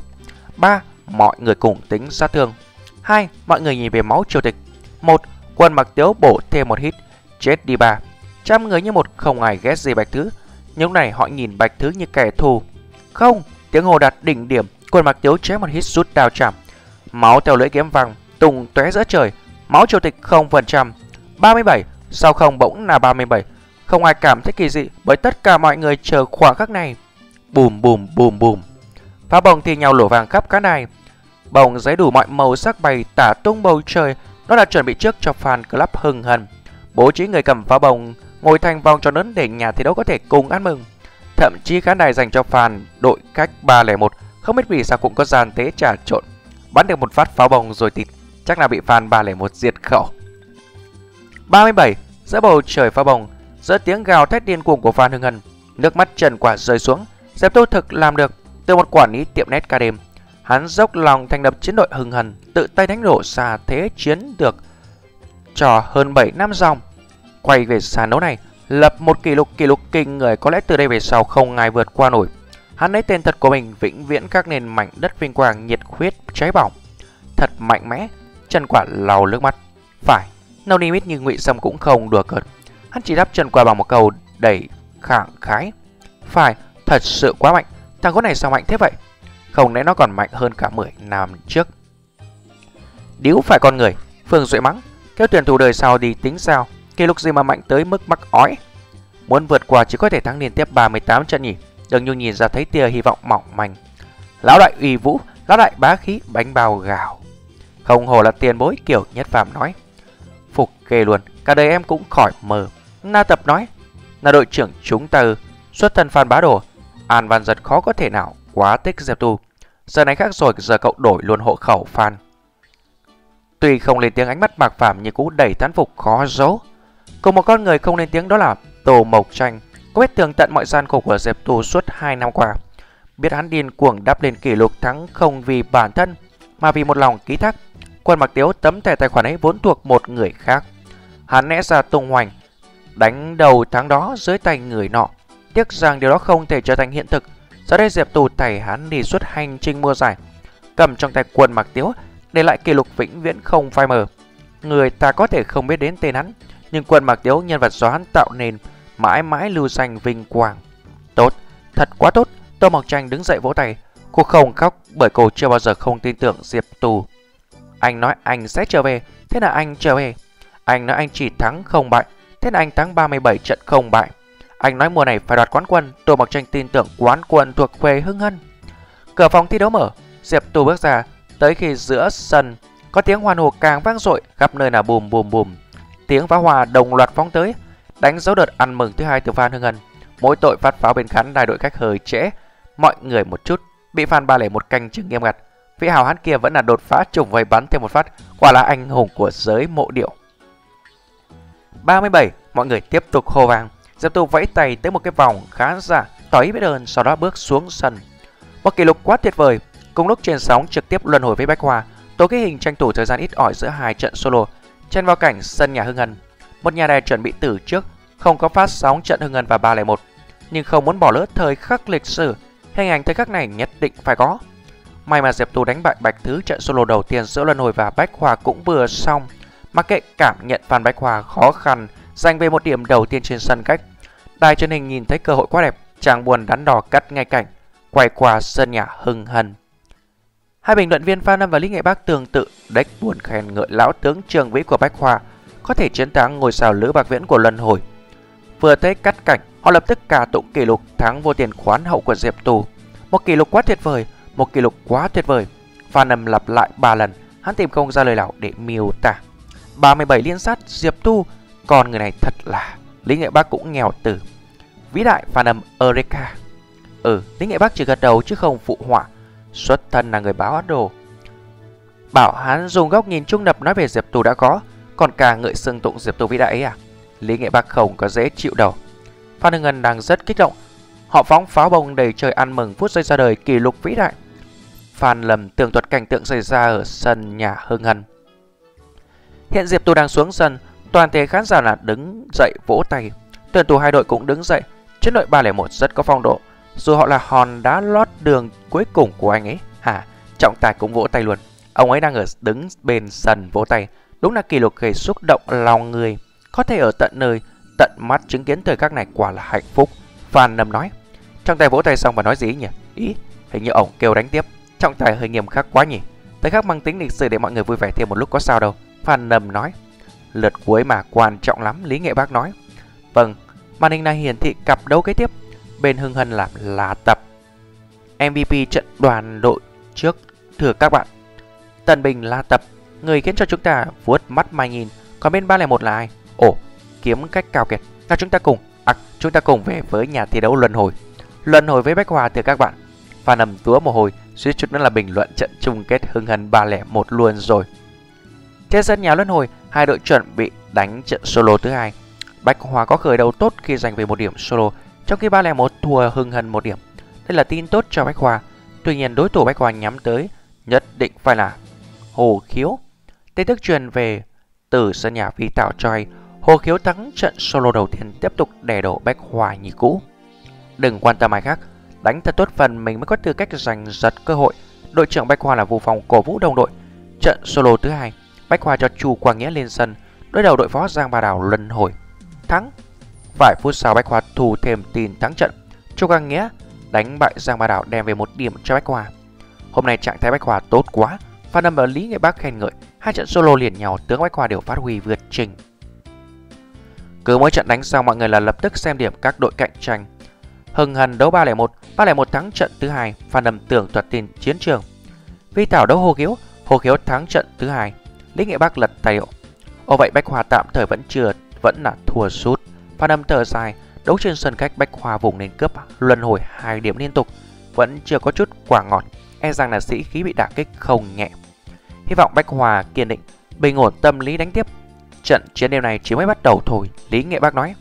3. Mọi người cùng tính sát thương 2. Mọi người nhìn về máu triều tịch 1. Quân mặc tiếu bổ thêm một hit Chết đi ba Trăm người như một không ai ghét gì Bạch Thứ Nhưng này họ nhìn Bạch Thứ như kẻ thù Không, tiếng hồ đạt đỉnh điểm Quân mặc tiếu chém một hit rút đao chạm Máu theo lưỡi kiếm vàng Tùng tóe giữa trời Máu chủ tịch 0% 37 Sau không bỗng là 37 Không ai cảm thấy kỳ dị bởi tất cả mọi người chờ khoảng khắc này. Bùm bùm bùm bùm. phá bồng thì nhau lổ vàng khắp cả này. bồng giấy đủ mọi màu sắc bày tả tung bầu trời. Nó là chuẩn bị trước cho fan club hưng hần. Bố trí người cầm pháo bông ngồi thành vòng cho lớn để nhà thi đấu có thể cùng ăn mừng. Thậm chí khán đài dành cho fan đội cách 301 không biết vì sao cũng có gian tế trà trộn. Bắn được một phát pháo bông rồi thì chắc là bị fan 301 diệt khẩu. 37. Giữa bầu trời pháo bông, giữa tiếng gào thét điên cuồng của fan hưng hần, nước mắt trần quả rơi xuống. Dẹp Tô thực làm được từ một quản lý tiệm nét ca đêm. Hắn dốc lòng thành lập chiến đội hưng hần, tự tay đánh đổ xà thế chiến được cho hơn 7 năm dòng. Quay về sàn đấu này, lập một kỷ lục kỷ lục kinh người có lẽ từ đây về sau không ai vượt qua nổi. Hắn lấy tên thật của mình vĩnh viễn các nền mảnh đất vinh quang nhiệt huyết cháy bỏng. Thật mạnh mẽ, chân quả lau nước mắt. Phải, No Limit như ngụy Sâm cũng không đùa cợt. Hắn chỉ đáp chân quả bằng một câu đầy khẳng khái. Phải, thật sự quá mạnh. Thằng con này sao mạnh thế vậy? Không lẽ nó còn mạnh hơn cả 10 năm trước. Điếu phải con người, Phương Duệ mắng. Kéo tuyển thủ đời sau đi tính sao? Kỷ lục gì mà mạnh tới mức mắc ói? Muốn vượt qua chỉ có thể thắng liên tiếp 38 trận nhỉ? đừng nhung nhìn ra thấy tia hy vọng mỏng manh. Lão đại uy vũ, lão đại bá khí, bánh bao gạo. Không hồ là tiền bối kiểu nhất phạm nói. Phục kê luôn, cả đời em cũng khỏi mờ. Na tập nói, là đội trưởng chúng ta xuất thân Phan Bá Đồ. An Văn giật khó có thể nào quá thích Diệp Tu. Giờ này khác rồi, giờ cậu đổi luôn hộ khẩu Phan. Tuy không lên tiếng ánh mắt mạc phạm nhưng cũng đầy thán phục khó giấu. Cùng một con người không lên tiếng đó là Tô Mộc Tranh. Có biết tường tận mọi gian khổ của Diệp Tu suốt 2 năm qua. Biết hắn điên cuồng đắp lên kỷ lục thắng không vì bản thân mà vì một lòng ký thác. Quân Mặc Tiếu tấm thẻ tài khoản ấy vốn thuộc một người khác. Hắn lẽ ra tung hoành, đánh đầu tháng đó dưới tay người nọ. Tiếc rằng điều đó không thể trở thành hiện thực. Giờ đây Diệp Tù thầy hắn đi suốt hành trình mua giải, cầm trong tay quần Mặc Tiếu để lại kỷ lục vĩnh viễn không phai mờ. Người ta có thể không biết đến tên hắn, nhưng quần Mặc Tiếu nhân vật do hắn tạo nên mãi mãi lưu danh vinh quang. Tốt, thật quá tốt. Tô Mộc Tranh đứng dậy vỗ tay. Cô không khóc bởi cô chưa bao giờ không tin tưởng Diệp Tù. Anh nói anh sẽ trở về, thế là anh trở về. Anh nói anh chỉ thắng không bại, thế là anh thắng 37 trận không bại. Anh nói mùa này phải đoạt quán quân, Tô mặc Tranh tin tưởng quán quân thuộc về Hưng Hân. Cửa phòng thi đấu mở, Diệp Tù bước ra, tới khi giữa sân có tiếng hoan hô càng vang dội, khắp nơi là bùm bùm bùm. Tiếng pháo hoa đồng loạt phóng tới, đánh dấu đợt ăn mừng thứ hai từ Phan Hưng Hân. Mỗi tội phát pháo bên khán đài đội khách hơi trễ, mọi người một chút, bị Phan Ba Lệ một canh chừng nghiêm ngặt. Vị hào hán kia vẫn là đột phá trùng vây bắn thêm một phát, quả là anh hùng của giới mộ điệu. 37, mọi người tiếp tục hô vang. Diệp tô vẫy tay tới một cái vòng khá giả, tỏ ý biết ơn, sau đó bước xuống sân. Một kỷ lục quá tuyệt vời, cùng lúc trên sóng trực tiếp luân hồi với Bách Hoa, tổ ký hình tranh thủ thời gian ít ỏi giữa hai trận solo, chen vào cảnh sân nhà Hưng Hân. Một nhà đài chuẩn bị từ trước, không có phát sóng trận Hưng Hân và 301, nhưng không muốn bỏ lỡ thời khắc lịch sử, hình ảnh thời khắc này nhất định phải có. May mà Diệp tô đánh bại Bạch Thứ trận solo đầu tiên giữa Luân Hồi và Bách Hòa cũng vừa xong. Mặc kệ cảm nhận Phan Bách Hòa khó khăn giành về một điểm đầu tiên trên sân cách. Đài truyền hình nhìn thấy cơ hội quá đẹp, chàng buồn đắn đỏ cắt ngay cảnh, quay qua sân nhà hưng hân. Hai bình luận viên Phan Lâm và Lý Nghệ Bắc tương tự đếch buồn khen ngợi lão tướng trường vĩ của Bách khoa có thể chiến thắng ngôi sao Lữ Bạc Viễn của Luân Hồi. Vừa thấy cắt cảnh, họ lập tức cả tụng kỷ lục thắng vô tiền khoán hậu của Diệp Tù. Một kỷ lục quá tuyệt vời, một kỷ lục quá tuyệt vời. Phan Lâm lặp lại 3 lần, hắn tìm không ra lời nào để miêu tả. 37 liên sát Diệp Tu, còn người này thật là Lý Nghệ Bắc cũng nghèo tử. Vĩ đại Phan Lâm Eureka. Ừ, Lý Nghệ Bắc chỉ gật đầu chứ không phụ họa. Xuất thân là người báo đồ. Bảo hắn dùng góc nhìn trung lập nói về Diệp Tu đã có, còn cả ngợi xưng tụng Diệp Tu vĩ đại ấy à? Lý Nghệ Bắc không có dễ chịu đầu. Phan Hưng Ngân đang rất kích động. Họ phóng pháo bông đầy trời ăn mừng phút giây ra đời kỷ lục vĩ đại. Phan lầm tường thuật cảnh tượng xảy ra ở sân nhà Hưng Hân. Hiện Diệp Tu đang xuống sân, toàn thể khán giả là đứng dậy vỗ tay. Tuyển thủ hai đội cũng đứng dậy. Chiến đội 301 rất có phong độ. Dù họ là hòn đá lót đường cuối cùng của anh ấy. Hả? Trọng tài cũng vỗ tay luôn. Ông ấy đang ở đứng bên sân vỗ tay. Đúng là kỷ lục gây xúc động lòng người. Có thể ở tận nơi, tận mắt chứng kiến thời khắc này quả là hạnh phúc. Phan nầm nói. Trọng tài vỗ tay xong và nói gì nhỉ? Ý, hình như ổng kêu đánh tiếp. Trọng tài hơi nghiêm khắc quá nhỉ? Thời khắc mang tính lịch sử để mọi người vui vẻ thêm một lúc có sao đâu. Phan nầm nói. Lượt cuối mà quan trọng lắm, Lý Nghệ Bác nói. Vâng, Màn hình này hiển thị cặp đấu kế tiếp. Bên Hưng Hân làm là tập. MVP trận đoàn đội trước thưa các bạn. Tần Bình là tập, người khiến cho chúng ta vuốt mắt mà nhìn. Còn bên 301 là ai? Ồ, kiếm cách cao kiệt. Nào chúng ta cùng, à, chúng ta cùng về với nhà thi đấu luân hồi. Luân hồi với Bách Hòa thưa các bạn. Phan nầm túa mồ hôi, suýt chút nữa là bình luận trận chung kết Hưng Hân 301 luôn rồi. Trên sân nhà luân hồi, hai đội chuẩn bị đánh trận solo thứ hai. Bách Hòa có khởi đầu tốt khi giành về một điểm solo, trong khi 301 thua Hưng Hân một điểm. Đây là tin tốt cho Bách Hòa. Tuy nhiên đối thủ Bách Hòa nhắm tới nhất định phải là Hồ Khiếu. Tin tức truyền về từ sân nhà Vi Tạo cho hay Hồ Khiếu thắng trận solo đầu tiên tiếp tục đè đổ Bách Hòa như cũ. Đừng quan tâm ai khác, đánh thật tốt phần mình mới có tư cách giành giật cơ hội. Đội trưởng Bách Hòa là Vũ Phòng cổ vũ đồng đội. Trận solo thứ hai, Bách Khoa cho Chu Quang Nghĩa lên sân, đối đầu đội phó Giang Ba Đào luân hồi. Thắng. Vài phút sau Bách Khoa thu thêm tin thắng trận. Chu Quang Nghĩa đánh bại Giang Ba Đào đem về một điểm cho Bách Khoa. Hôm nay trạng thái Bách Khoa tốt quá, Phan Âm và Lý Nghệ Bắc khen ngợi, hai trận solo liền nhau tướng Bách Khoa đều phát huy vượt trình. Cứ mỗi trận đánh xong mọi người là lập tức xem điểm các đội cạnh tranh. Hưng Hần đấu 301, 301 thắng trận thứ hai, Phan Âm tưởng thuật tin chiến trường. Vi Thảo đấu Hồ Khiếu, Hồ Khiếu thắng trận thứ hai, Lý Nghệ Bắc lật tay. liệu. Ô vậy Bách Hoa tạm thời vẫn chưa, vẫn là thua sút. Phan Âm thở dài, đấu trên sân khách Bách Hoa vùng lên cướp luân hồi hai điểm liên tục, vẫn chưa có chút quả ngọt e rằng là sĩ khí bị đả kích không nhẹ. Hy vọng Bách Hoa kiên định, bình ổn tâm lý đánh tiếp. Trận chiến đêm này chỉ mới bắt đầu thôi, Lý Nghệ Bác nói.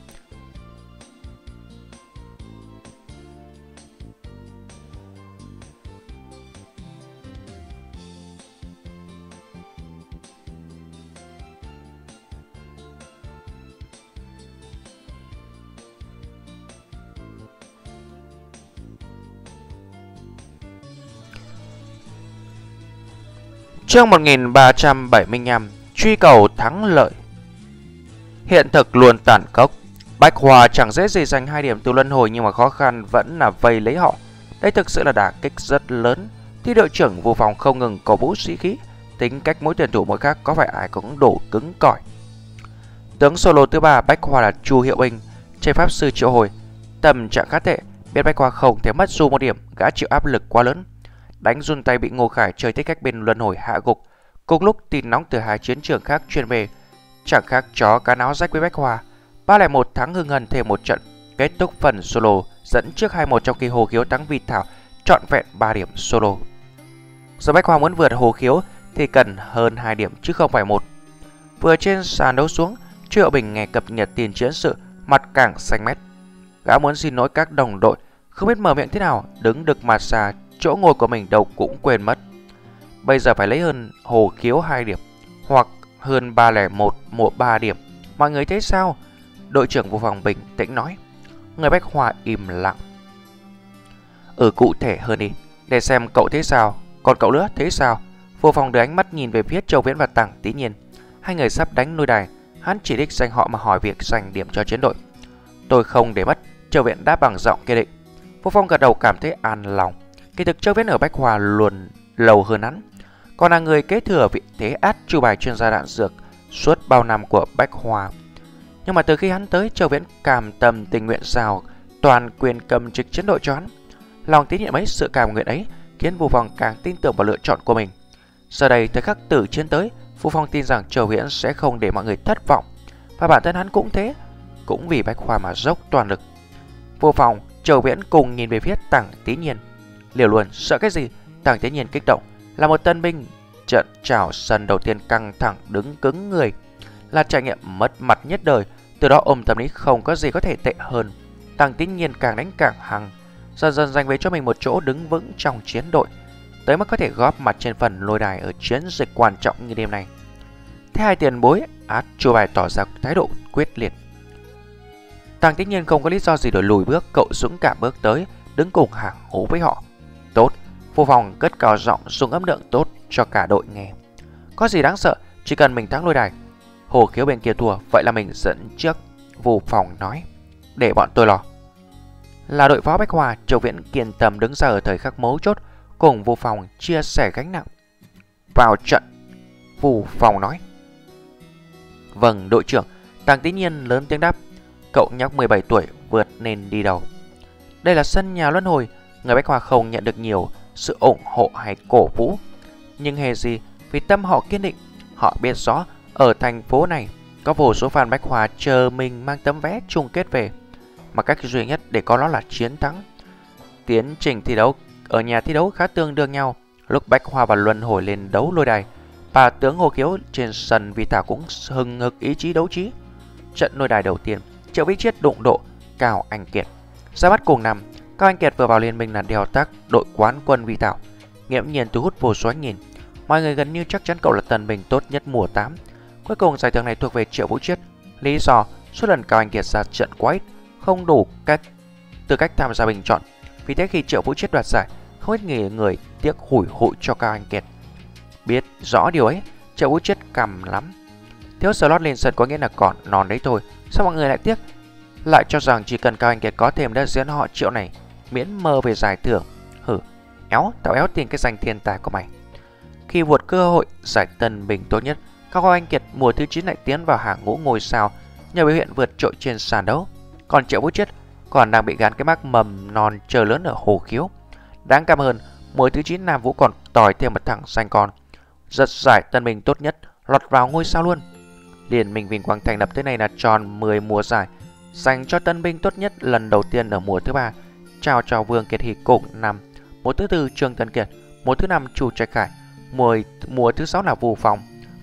Chương 1375 Truy cầu thắng lợi Hiện thực luôn tàn cốc Bách Hòa chẳng dễ gì giành hai điểm từ luân hồi nhưng mà khó khăn vẫn là vây lấy họ. Đây thực sự là đả kích rất lớn. Thi đội trưởng vô phòng không ngừng cổ vũ sĩ khí, tính cách mỗi tuyển thủ mỗi khác có phải ai cũng đổ cứng cỏi. Tướng solo thứ ba Bách Hòa là Chu Hiệu Binh, chơi pháp sư triệu hồi, tầm trạng khá tệ, biết Bách Hòa không thể mất dù một điểm, gã chịu áp lực quá lớn đánh run tay bị Ngô Khải chơi thích cách bên luân hồi hạ gục. Cùng lúc tin nóng từ hai chiến trường khác truyền về, chẳng khác chó cá náo rách với Bách Hòa. 301 thắng hưng hân thêm một trận, kết thúc phần solo dẫn trước 2-1 trong khi Hồ Khiếu thắng Vịt Thảo trọn vẹn 3 điểm solo. Giờ Bách Hòa muốn vượt Hồ Khiếu thì cần hơn 2 điểm chứ không phải một. Vừa trên sàn đấu xuống, Triệu Bình nghe cập nhật tiền chiến sự, mặt càng xanh mét. Gã muốn xin lỗi các đồng đội, không biết mở miệng thế nào, đứng được mặt xa chỗ ngồi của mình đâu cũng quên mất. Bây giờ phải lấy hơn hồ khiếu 2 điểm, hoặc hơn 301 một 3 điểm. Mọi người thấy sao? Đội trưởng vụ phòng bình tĩnh nói. Người Bách Hòa im lặng. Ở ừ, cụ thể hơn đi, để xem cậu thế sao, còn cậu nữa thế sao? Vô phòng đưa ánh mắt nhìn về phía Châu Viễn và Tằng tí nhiên. Hai người sắp đánh nuôi đài, hắn chỉ đích danh họ mà hỏi việc giành điểm cho chiến đội. Tôi không để mất, Châu Viễn đáp bằng giọng kiên định. Vô Phong gật đầu cảm thấy an lòng. Kỳ thực Châu Viễn ở Bách Hòa luôn lâu hơn hắn, còn là người kế thừa vị thế át chu bài chuyên gia đạn dược suốt bao năm của Bách Hòa. Nhưng mà từ khi hắn tới, Châu Viễn cảm tâm tình nguyện giao toàn quyền cầm trực chiến đội cho hắn. Lòng tín nhiệm ấy, sự cảm nguyện ấy khiến Vũ Phong càng tin tưởng vào lựa chọn của mình. Giờ đây, thời khắc tử chiến tới, Vũ Phong tin rằng Châu Viễn sẽ không để mọi người thất vọng. Và bản thân hắn cũng thế, cũng vì Bách hòa mà dốc toàn lực. Vô phòng, Châu Viễn cùng nhìn về phía tảng tí nhiên. Liều luôn, sợ cái gì? Tàng Thế Nhiên kích động, là một tân binh. Trận trào sân đầu tiên căng thẳng đứng cứng người, là trải nghiệm mất mặt nhất đời. Từ đó ôm tâm lý không có gì có thể tệ hơn. Tàng Tín Nhiên càng đánh càng hăng, dần dần giành về cho mình một chỗ đứng vững trong chiến đội, tới mức có thể góp mặt trên phần lôi đài ở chiến dịch quan trọng như đêm nay. Thế hai tiền bối, át chua bài tỏ ra thái độ quyết liệt. Tàng Tín Nhiên không có lý do gì đổi lùi bước, cậu dũng cảm bước tới, đứng cùng hàng hố với họ. Tốt, vô phòng cất cao giọng dùng âm lượng tốt cho cả đội nghe. Có gì đáng sợ, chỉ cần mình thắng lôi đài. Hồ khiếu bên kia thua, vậy là mình dẫn trước. Vô phòng nói, để bọn tôi lo. Là đội phó Bách Hòa, Châu Viễn kiên tâm đứng ra ở thời khắc mấu chốt, cùng vô phòng chia sẻ gánh nặng. Vào trận, vô phòng nói. Vâng, đội trưởng, Tàng Tín Nhiên lớn tiếng đáp. cậu nhóc 17 tuổi vượt nên đi đầu. Đây là sân nhà luân hồi, người Bách Hoa không nhận được nhiều sự ủng hộ hay cổ vũ. Nhưng hề gì, vì tâm họ kiên định, họ biết rõ ở thành phố này có vô số fan Bách Hoa chờ mình mang tấm vé chung kết về. Mà cách duy nhất để có nó là chiến thắng. Tiến trình thi đấu ở nhà thi đấu khá tương đương nhau. Lúc Bách Hoa và Luân hồi lên đấu lôi đài, bà tướng Hồ Kiếu trên sân vì thả cũng hừng hực ý chí đấu trí. Trận lôi đài đầu tiên, Triệu Vĩ Chiết đụng độ Cao Anh Kiệt. Ra bắt cùng năm, Cao Anh Kiệt vừa vào liên minh là đèo tác đội quán quân Vi Thảo. Nghiễm nhiên thu hút vô số ánh nhìn. Mọi người gần như chắc chắn cậu là tần bình tốt nhất mùa 8. Cuối cùng giải thưởng này thuộc về Triệu Vũ Chiết. Lý do số lần Cao Anh Kiệt ra trận quá ít, không đủ cách tư cách tham gia bình chọn. Vì thế khi Triệu Vũ Chiết đoạt giải, không ít người, người tiếc hủi hụi cho Cao Anh Kiệt. Biết rõ điều ấy, Triệu Vũ Chiết cầm lắm. Thiếu slot lên sân có nghĩa là còn non đấy thôi. Sao mọi người lại tiếc? Lại cho rằng chỉ cần Cao Anh Kiệt có thêm đất diễn họ triệu này, miễn mơ về giải thưởng. Hử, éo, tao éo tiền cái danh thiên tài của mày. Khi vượt cơ hội giải tân bình tốt nhất, Cao Anh Kiệt mùa thứ 9 lại tiến vào hàng ngũ ngôi sao nhờ biểu hiện vượt trội trên sàn đấu. Còn Triệu Vũ Chết còn đang bị gắn cái mắc mầm non chờ lớn ở Hồ Khiếu. Đáng cảm hơn, mùa thứ 9 Nam Vũ còn tỏi thêm một thằng xanh con. Giật giải tân bình tốt nhất, lọt vào ngôi sao luôn. Liên minh Vinh Quang thành lập tới nay là tròn 10 mùa giải, dành cho tân binh tốt nhất lần đầu tiên ở mùa thứ ba. Chào cho Vương Kiệt Hỷ cùng năm, mùa thứ tư Trương Tân Kiệt, mùa thứ năm Chu Trạch Khải, mùa mùa thứ sáu là Vũ Phong,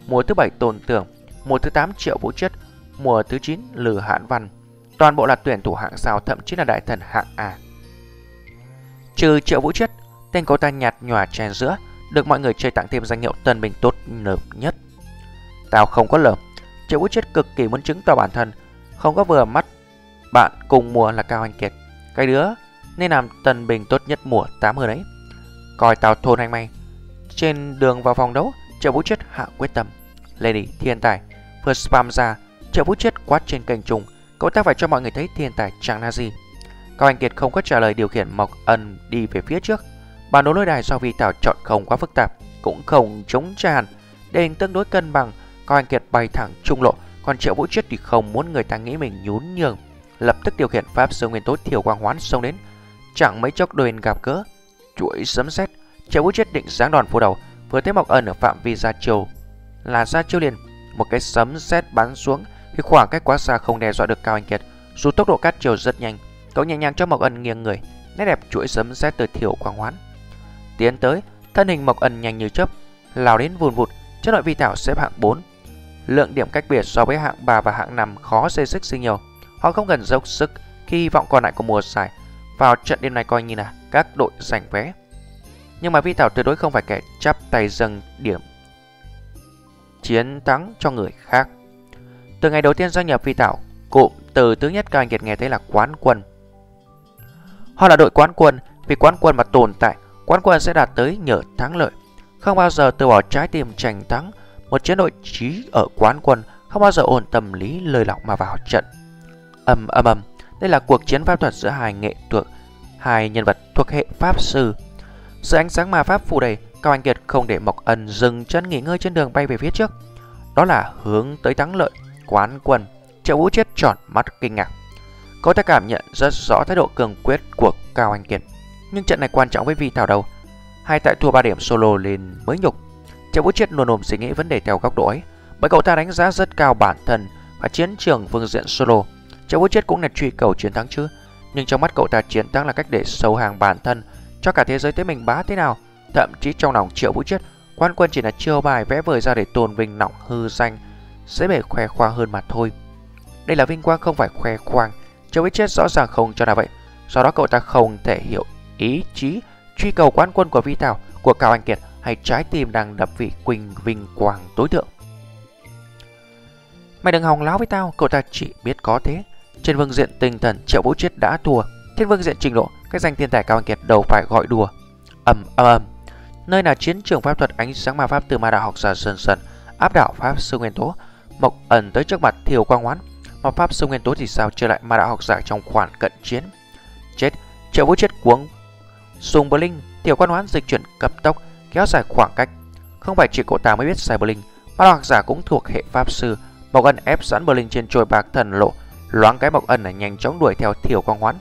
mùa thứ bảy Tôn Tưởng, mùa thứ tám Triệu Vũ Chất, mùa thứ chín Lử Hãn Văn. Toàn bộ là tuyển thủ hạng sao thậm chí là đại thần hạng A. Trừ Triệu Vũ Chất, tên cậu ta nhạt nhòa chen giữa, được mọi người chơi tặng thêm danh hiệu tân binh tốt lợp nhất. Tao không có lợp Triệu Vũ Chất cực kỳ muốn chứng tỏ bản thân, không có vừa mắt bạn cùng mùa là Cao Anh Kiệt. Cái đứa nên làm tân bình tốt nhất mùa 8 hơn đấy. Coi tao thôn anh may. Trên đường vào phòng đấu, Triệu Vũ chết hạ quyết tâm. Lady thiên tài vừa spam ra, Triệu Vũ chết quát trên kênh trùng, cậu ta phải cho mọi người thấy thiên tài chẳng là gì. Cao Anh Kiệt không có trả lời điều khiển Mộc Ân đi về phía trước. Bản đồ lôi đài do Vi Tảo chọn không quá phức tạp, cũng không chống tràn, đền tương đối cân bằng. Cao Anh Kiệt bay thẳng trung lộ, còn Triệu Vũ chết thì không muốn người ta nghĩ mình nhún nhường, lập tức điều khiển pháp sư nguyên tố thiểu quang hoán xông đến. Chẳng mấy chốc đôi gặp gỡ, chuỗi sấm sét, Triệu Vũ chết định giáng đòn phủ đầu, vừa thấy Mộc Ân ở phạm vi ra chiều là ra chiêu liền, một cái sấm sét bắn xuống khi khoảng cách quá xa không đe dọa được Cao Anh Kiệt. Dù tốc độ cắt chiều rất nhanh, cậu nhẹ nhàng cho Mộc Ân nghiêng người, nét đẹp chuỗi sấm sét từ thiểu quang hoán. Tiến tới, thân hình Mộc Ân nhanh như chớp, lao đến vùn vụt, chất nội vi thảo xếp hạng 4. Lượng điểm cách biệt so với hạng 3 và hạng 5 khó xây xích sinh nhiều. Họ không cần dốc sức khi hy vọng còn lại của mùa giải vào trận đêm này coi như là các đội giành vé. Nhưng mà Vi Thảo tuyệt đối không phải kẻ chắp tay dâng điểm chiến thắng cho người khác. Từ ngày đầu tiên gia nhập Vi Thảo, cụm từ thứ nhất các anh Kiệt nghe thấy là quán quân. Họ là đội quán quân, vì quán quân mà tồn tại, quán quân sẽ đạt tới nhờ thắng lợi. Không bao giờ từ bỏ trái tim tranh thắng, một chiến đội trí ở quán quân không bao giờ ổn tâm lý lời lỏng mà vào trận. Âm âm âm, đây là cuộc chiến pháp thuật giữa hai nghệ thuật, hai nhân vật thuộc hệ pháp sư. Sự ánh sáng ma pháp phủ đầy, Cao Anh Kiệt không để Mộc Ân dừng chân nghỉ ngơi trên đường bay về phía trước. Đó là hướng tới thắng lợi, quán quân. Triệu Vũ chết tròn mắt kinh ngạc. Cậu ta cảm nhận rất rõ thái độ cường quyết của Cao Anh Kiệt. Nhưng trận này quan trọng với Vi Thảo đâu. Hai tại thua 3 điểm solo lên mới nhục. Triệu Vũ chết luôn ôm suy nghĩ vấn đề theo góc độ ấy. Bởi cậu ta đánh giá rất cao bản thân và chiến trường phương diện solo. Triệu Vũ chết cũng là truy cầu chiến thắng chứ. Nhưng trong mắt cậu ta chiến thắng là cách để sâu hàng bản thân cho cả thế giới tới mình bá thế nào. Thậm chí trong lòng Triệu Vũ Chết, quan quân chỉ là chiêu bài vẽ vời ra để tôn vinh nọng hư danh, sẽ bề khoe khoang hơn mà thôi. Đây là vinh quang không phải khoe khoang, Triệu Vũ Chết rõ ràng không cho là vậy. Do đó cậu ta không thể hiểu ý chí truy cầu quan quân của Vi Thảo, của Cao Anh Kiệt hay trái tim đang đập vị quỳnh vinh quang tối thượng. Mày đừng hòng láo với tao, cậu ta chỉ biết có thế. Trên vương diện tinh thần Triệu Vũ Chết đã thua, trên vương diện trình độ, các danh thiên tài Cao Anh Kiệt đầu phải gọi đùa. Ầm ầm ầm. Nơi là chiến trường pháp thuật ánh sáng ma pháp từ ma đạo học giả sơn sơn áp đảo pháp sư nguyên tố mộc ẩn tới trước mặt thiều quang hoán. Mà pháp sư nguyên tố thì sao chưa lại ma đạo học giả trong khoản cận chiến? Chết triệu vũ chết cuống. Sùng bờ linh thiều quang hoán dịch chuyển cấp tốc kéo dài khoảng cách. Không phải chỉ cậu ta mới biết cyberlink ma đạo học giả cũng thuộc hệ pháp sư mộc ẩn ép sẵn bờ linh trên trôi bạc thần lộ. Loáng cái Mộc Ân là nhanh chóng đuổi theo Thiểu Quang Hoán.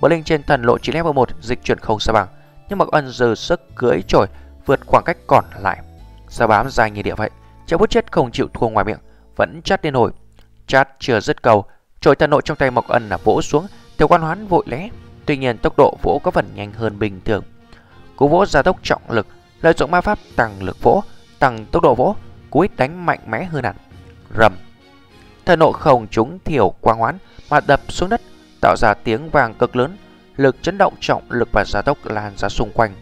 Bờ linh trên thần lộ chỉ level 1 dịch chuyển không xa bằng, nhưng Mộc Ân giờ sức cưỡi trổi vượt khoảng cách còn lại. Sao bám dài như địa vậy, chợ bút chết không chịu thua ngoài miệng, vẫn chát lên hồi. Chát chưa dứt cầu, trội thần nội trong tay Mộc Ân là vỗ xuống, Thiểu Quan Hoán vội lé. Tuy nhiên tốc độ vỗ có phần nhanh hơn bình thường. Cú vỗ gia tốc trọng lực, lợi dụng ma pháp tăng lực vỗ, tăng tốc độ vỗ, cú đánh mạnh mẽ hơn hẳn. Rầm. Thần nộ không trúng Thiểu Quang Hoán mà đập xuống đất, tạo ra tiếng vàng cực lớn, lực chấn động trọng lực và gia tốc lan ra xung quanh.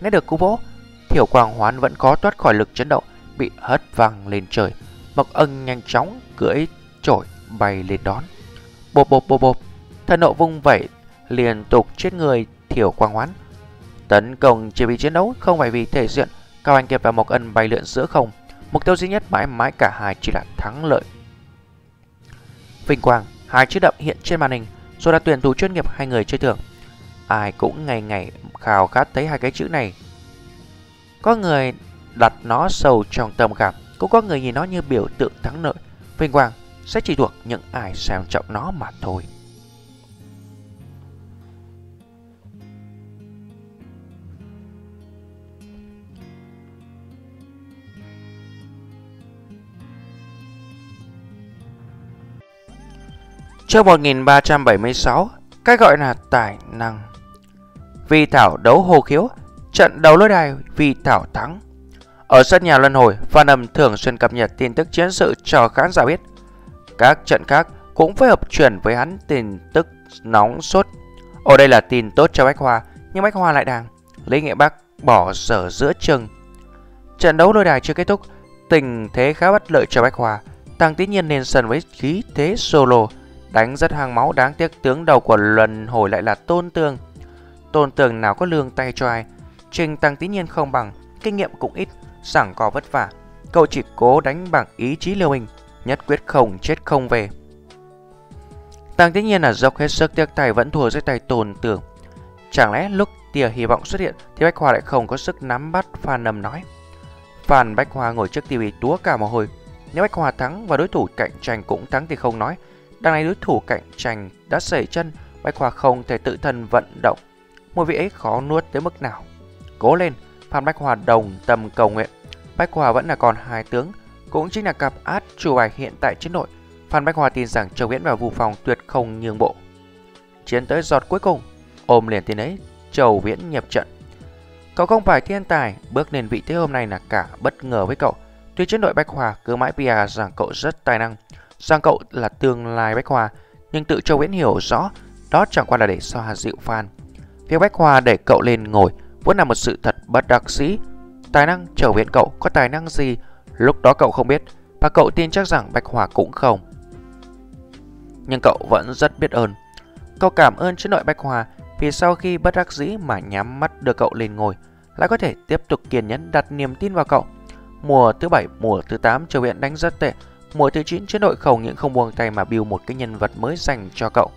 Nghe được cú vỗ, Thiểu Quang Hoán vẫn có thoát khỏi lực chấn động, bị hất văng lên trời. Mộc Ân nhanh chóng cưỡi trổi bay lên đón. Bộp bộp bộp bộp, thần nộ vung vẩy liên tục chết người Thiểu Quang Hoán. Tấn công chỉ vì chiến đấu không phải vì thể diện, Cao Anh Kiệt và Mộc Ân bay lượn giữa không. Mục tiêu duy nhất mãi mãi cả hai chỉ là thắng lợi. Vinh quang, hai chữ đậm hiện trên màn hình, rồi là tuyển thủ chuyên nghiệp hai người chơi thưởng. Ai cũng ngày ngày khao khát thấy hai cái chữ này. Có người đặt nó sâu trong tâm cảm, cũng có người nhìn nó như biểu tượng thắng lợi. Vinh quang sẽ chỉ thuộc những ai xem trọng nó mà thôi. Chương 1376 Cách gọi là tài năng. Vi Thảo đấu hồ khiếu, Trận đấu lối đài Vi Thảo thắng. Ở sân nhà luân hồi, Phan âm thường xuyên cập nhật tin tức chiến sự cho khán giả biết. Các trận khác cũng phối hợp chuyển với hắn tin tức nóng sốt. Ở đây là tin tốt cho Bách Hoa, Nhưng Bách Hoa lại đang Lý Nghệ Bắc bỏ sở giữa chừng. Trận đấu lôi đài chưa kết thúc, Tình thế khá bất lợi cho Bách Hoa. Tăng tín nhiên lên sân với khí thế solo. Đánh rất hàng máu đáng tiếc tướng đầu của luân hồi lại là tôn tường. Tôn tường nào có lương tay cho ai. Trình tăng tí nhiên không bằng, kinh nghiệm cũng ít, sẵn có vất vả. Cậu chỉ cố đánh bằng ý chí liều mình, nhất quyết không chết không về. Tăng tí nhiên là dốc hết sức tiếc tay vẫn thua dưới tay tôn tường. Chẳng lẽ lúc tia hy vọng xuất hiện thì Bách Hoa lại không có sức nắm bắt Phan Nầm nói. Phan Bách Hoa ngồi trước tivi túa cả mồ hôi Nếu Bách Hoa thắng và đối thủ cạnh tranh cũng thắng thì không nói, Đằng này đối thủ cạnh tranh đã sẩy chân, Bách Khoa không thể tự thân vận động. Mùi vị ấy khó nuốt tới mức nào. Cố lên, Phan Bách Hòa đồng tâm cầu nguyện. Bách Hòa vẫn là còn hai tướng, cũng chính là cặp át chủ bài hiện tại chiến đội. Phan Bách Hòa tin rằng Châu Viễn và Vũ Phòng tuyệt không nhường bộ. Chiến tới giọt cuối cùng, ôm liền tin ấy, Châu Viễn nhập trận. Cậu không phải thiên tài, bước lên vị thế hôm nay là cả bất ngờ với cậu. Tuy chiến đội Bách Hòa cứ mãi PR rằng cậu rất tài năng, rằng cậu là tương lai Bách hòa nhưng tự Châu Viễn hiểu rõ đó chẳng qua là để xoa dịu Phan. Việc Bách hòa để cậu lên ngồi vốn là một sự thật bất đắc dĩ. Tài năng Châu Viễn cậu có tài năng gì lúc đó cậu không biết và cậu tin chắc rằng Bách hòa cũng không. Nhưng cậu vẫn rất biết ơn. Cậu cảm ơn chứ đội Bách hòa vì sau khi bất đắc dĩ mà nhắm mắt đưa cậu lên ngồi lại có thể tiếp tục kiên nhẫn đặt niềm tin vào cậu. Mùa thứ bảy, mùa thứ tám Châu Viễn đánh rất tệ Mùa thứ 9 chiến đội khẩu những không buông tay mà build một cái nhân vật mới dành cho cậu.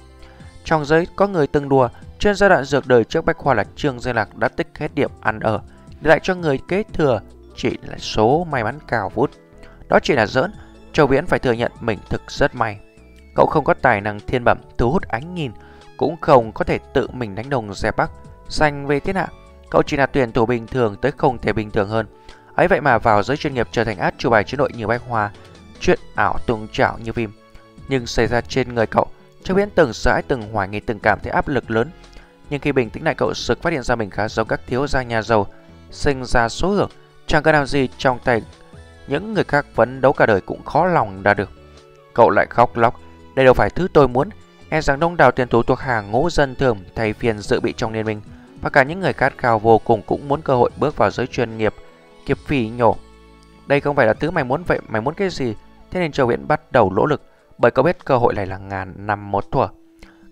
Trong giới có người từng đùa, trên giai đoạn dược đời trước Bách Khoa là Trương Gia Lạc đã tích hết điểm ăn ở, để lại cho người kế thừa chỉ là số may mắn cao vút. Đó chỉ là giỡn, Châu Viễn phải thừa nhận mình thực rất may. Cậu không có tài năng thiên bẩm thu hút ánh nhìn, cũng không có thể tự mình đánh đồng dẹp bắc, giành về thiên hạ. Cậu chỉ là tuyển thủ bình thường tới không thể bình thường hơn. ấy vậy mà vào giới chuyên nghiệp trở thành át chủ bài chiến đội như Bách Hoa, chuyện ảo tung trảo như phim. Nhưng xảy ra trên người cậu, Châu Viễn từng sợ từng hoài nghi từng cảm thấy áp lực lớn. Nhưng khi bình tĩnh lại cậu sực phát hiện ra mình khá giống các thiếu gia nhà giàu, sinh ra số hưởng, chẳng có làm gì trong tay. Những người khác vẫn đấu cả đời cũng khó lòng đạt được. Cậu lại khóc lóc, đây đâu phải thứ tôi muốn. E rằng đông đảo tiền thủ thuộc hàng ngũ dân thường thay phiền dự bị trong liên minh và cả những người khát khao vô cùng cũng muốn cơ hội bước vào giới chuyên nghiệp, kiếp phỉ nhổ. Đây không phải là thứ mày muốn vậy, mày muốn cái gì? Thế nên Châu Viễn bắt đầu lỗ lực bởi cậu biết cơ hội này là ngàn năm một thuở.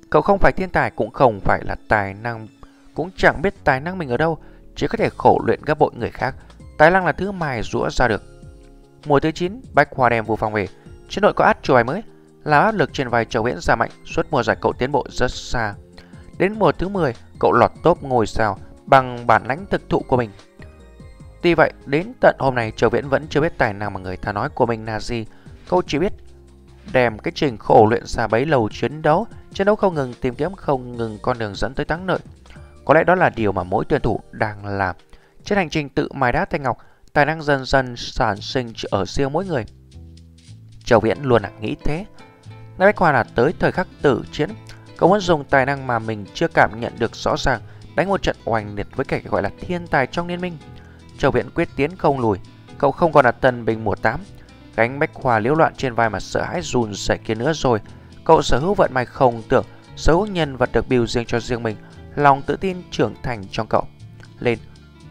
Cậu không phải thiên tài cũng không phải là tài năng, cũng chẳng biết tài năng mình ở đâu, chỉ có thể khổ luyện gấp bội người khác. Tài năng là thứ mài rũa ra được. Mùa thứ 9, Bách Hoa đem vô phòng về. Chiến đội có át bài mới, là áp lực trên vai Châu Viễn ra mạnh, suốt mùa giải cậu tiến bộ rất xa. Đến mùa thứ 10, cậu lọt top ngôi sao bằng bản lãnh thực thụ của mình. Tuy vậy, đến tận hôm nay Châu Viễn vẫn chưa biết tài năng mà người ta nói của mình là gì. Cậu chỉ biết đèm cái trình khổ luyện xa bấy lâu chiến đấu, chiến đấu không ngừng tìm kiếm không ngừng con đường dẫn tới thắng lợi. Có lẽ đó là điều mà mỗi tuyển thủ đang làm. Trên hành trình tự mài đá thanh ngọc, tài năng dần dần sản sinh ở riêng mỗi người. Châu Viễn luôn là nghĩ thế. ngay Bách Khoa là tới thời khắc tử chiến, cậu muốn dùng tài năng mà mình chưa cảm nhận được rõ ràng, đánh một trận oanh liệt với kẻ gọi là thiên tài trong liên minh. Châu Viễn quyết tiến không lùi, cậu không còn là tần bình mùa 8, gánh Bách Khoa liễu loạn trên vai mà sợ hãi run rẩy kia nữa rồi. Cậu sở hữu vận may không tưởng, sở hữu nhân vật được biểu riêng cho riêng mình, lòng tự tin trưởng thành trong cậu. Lên,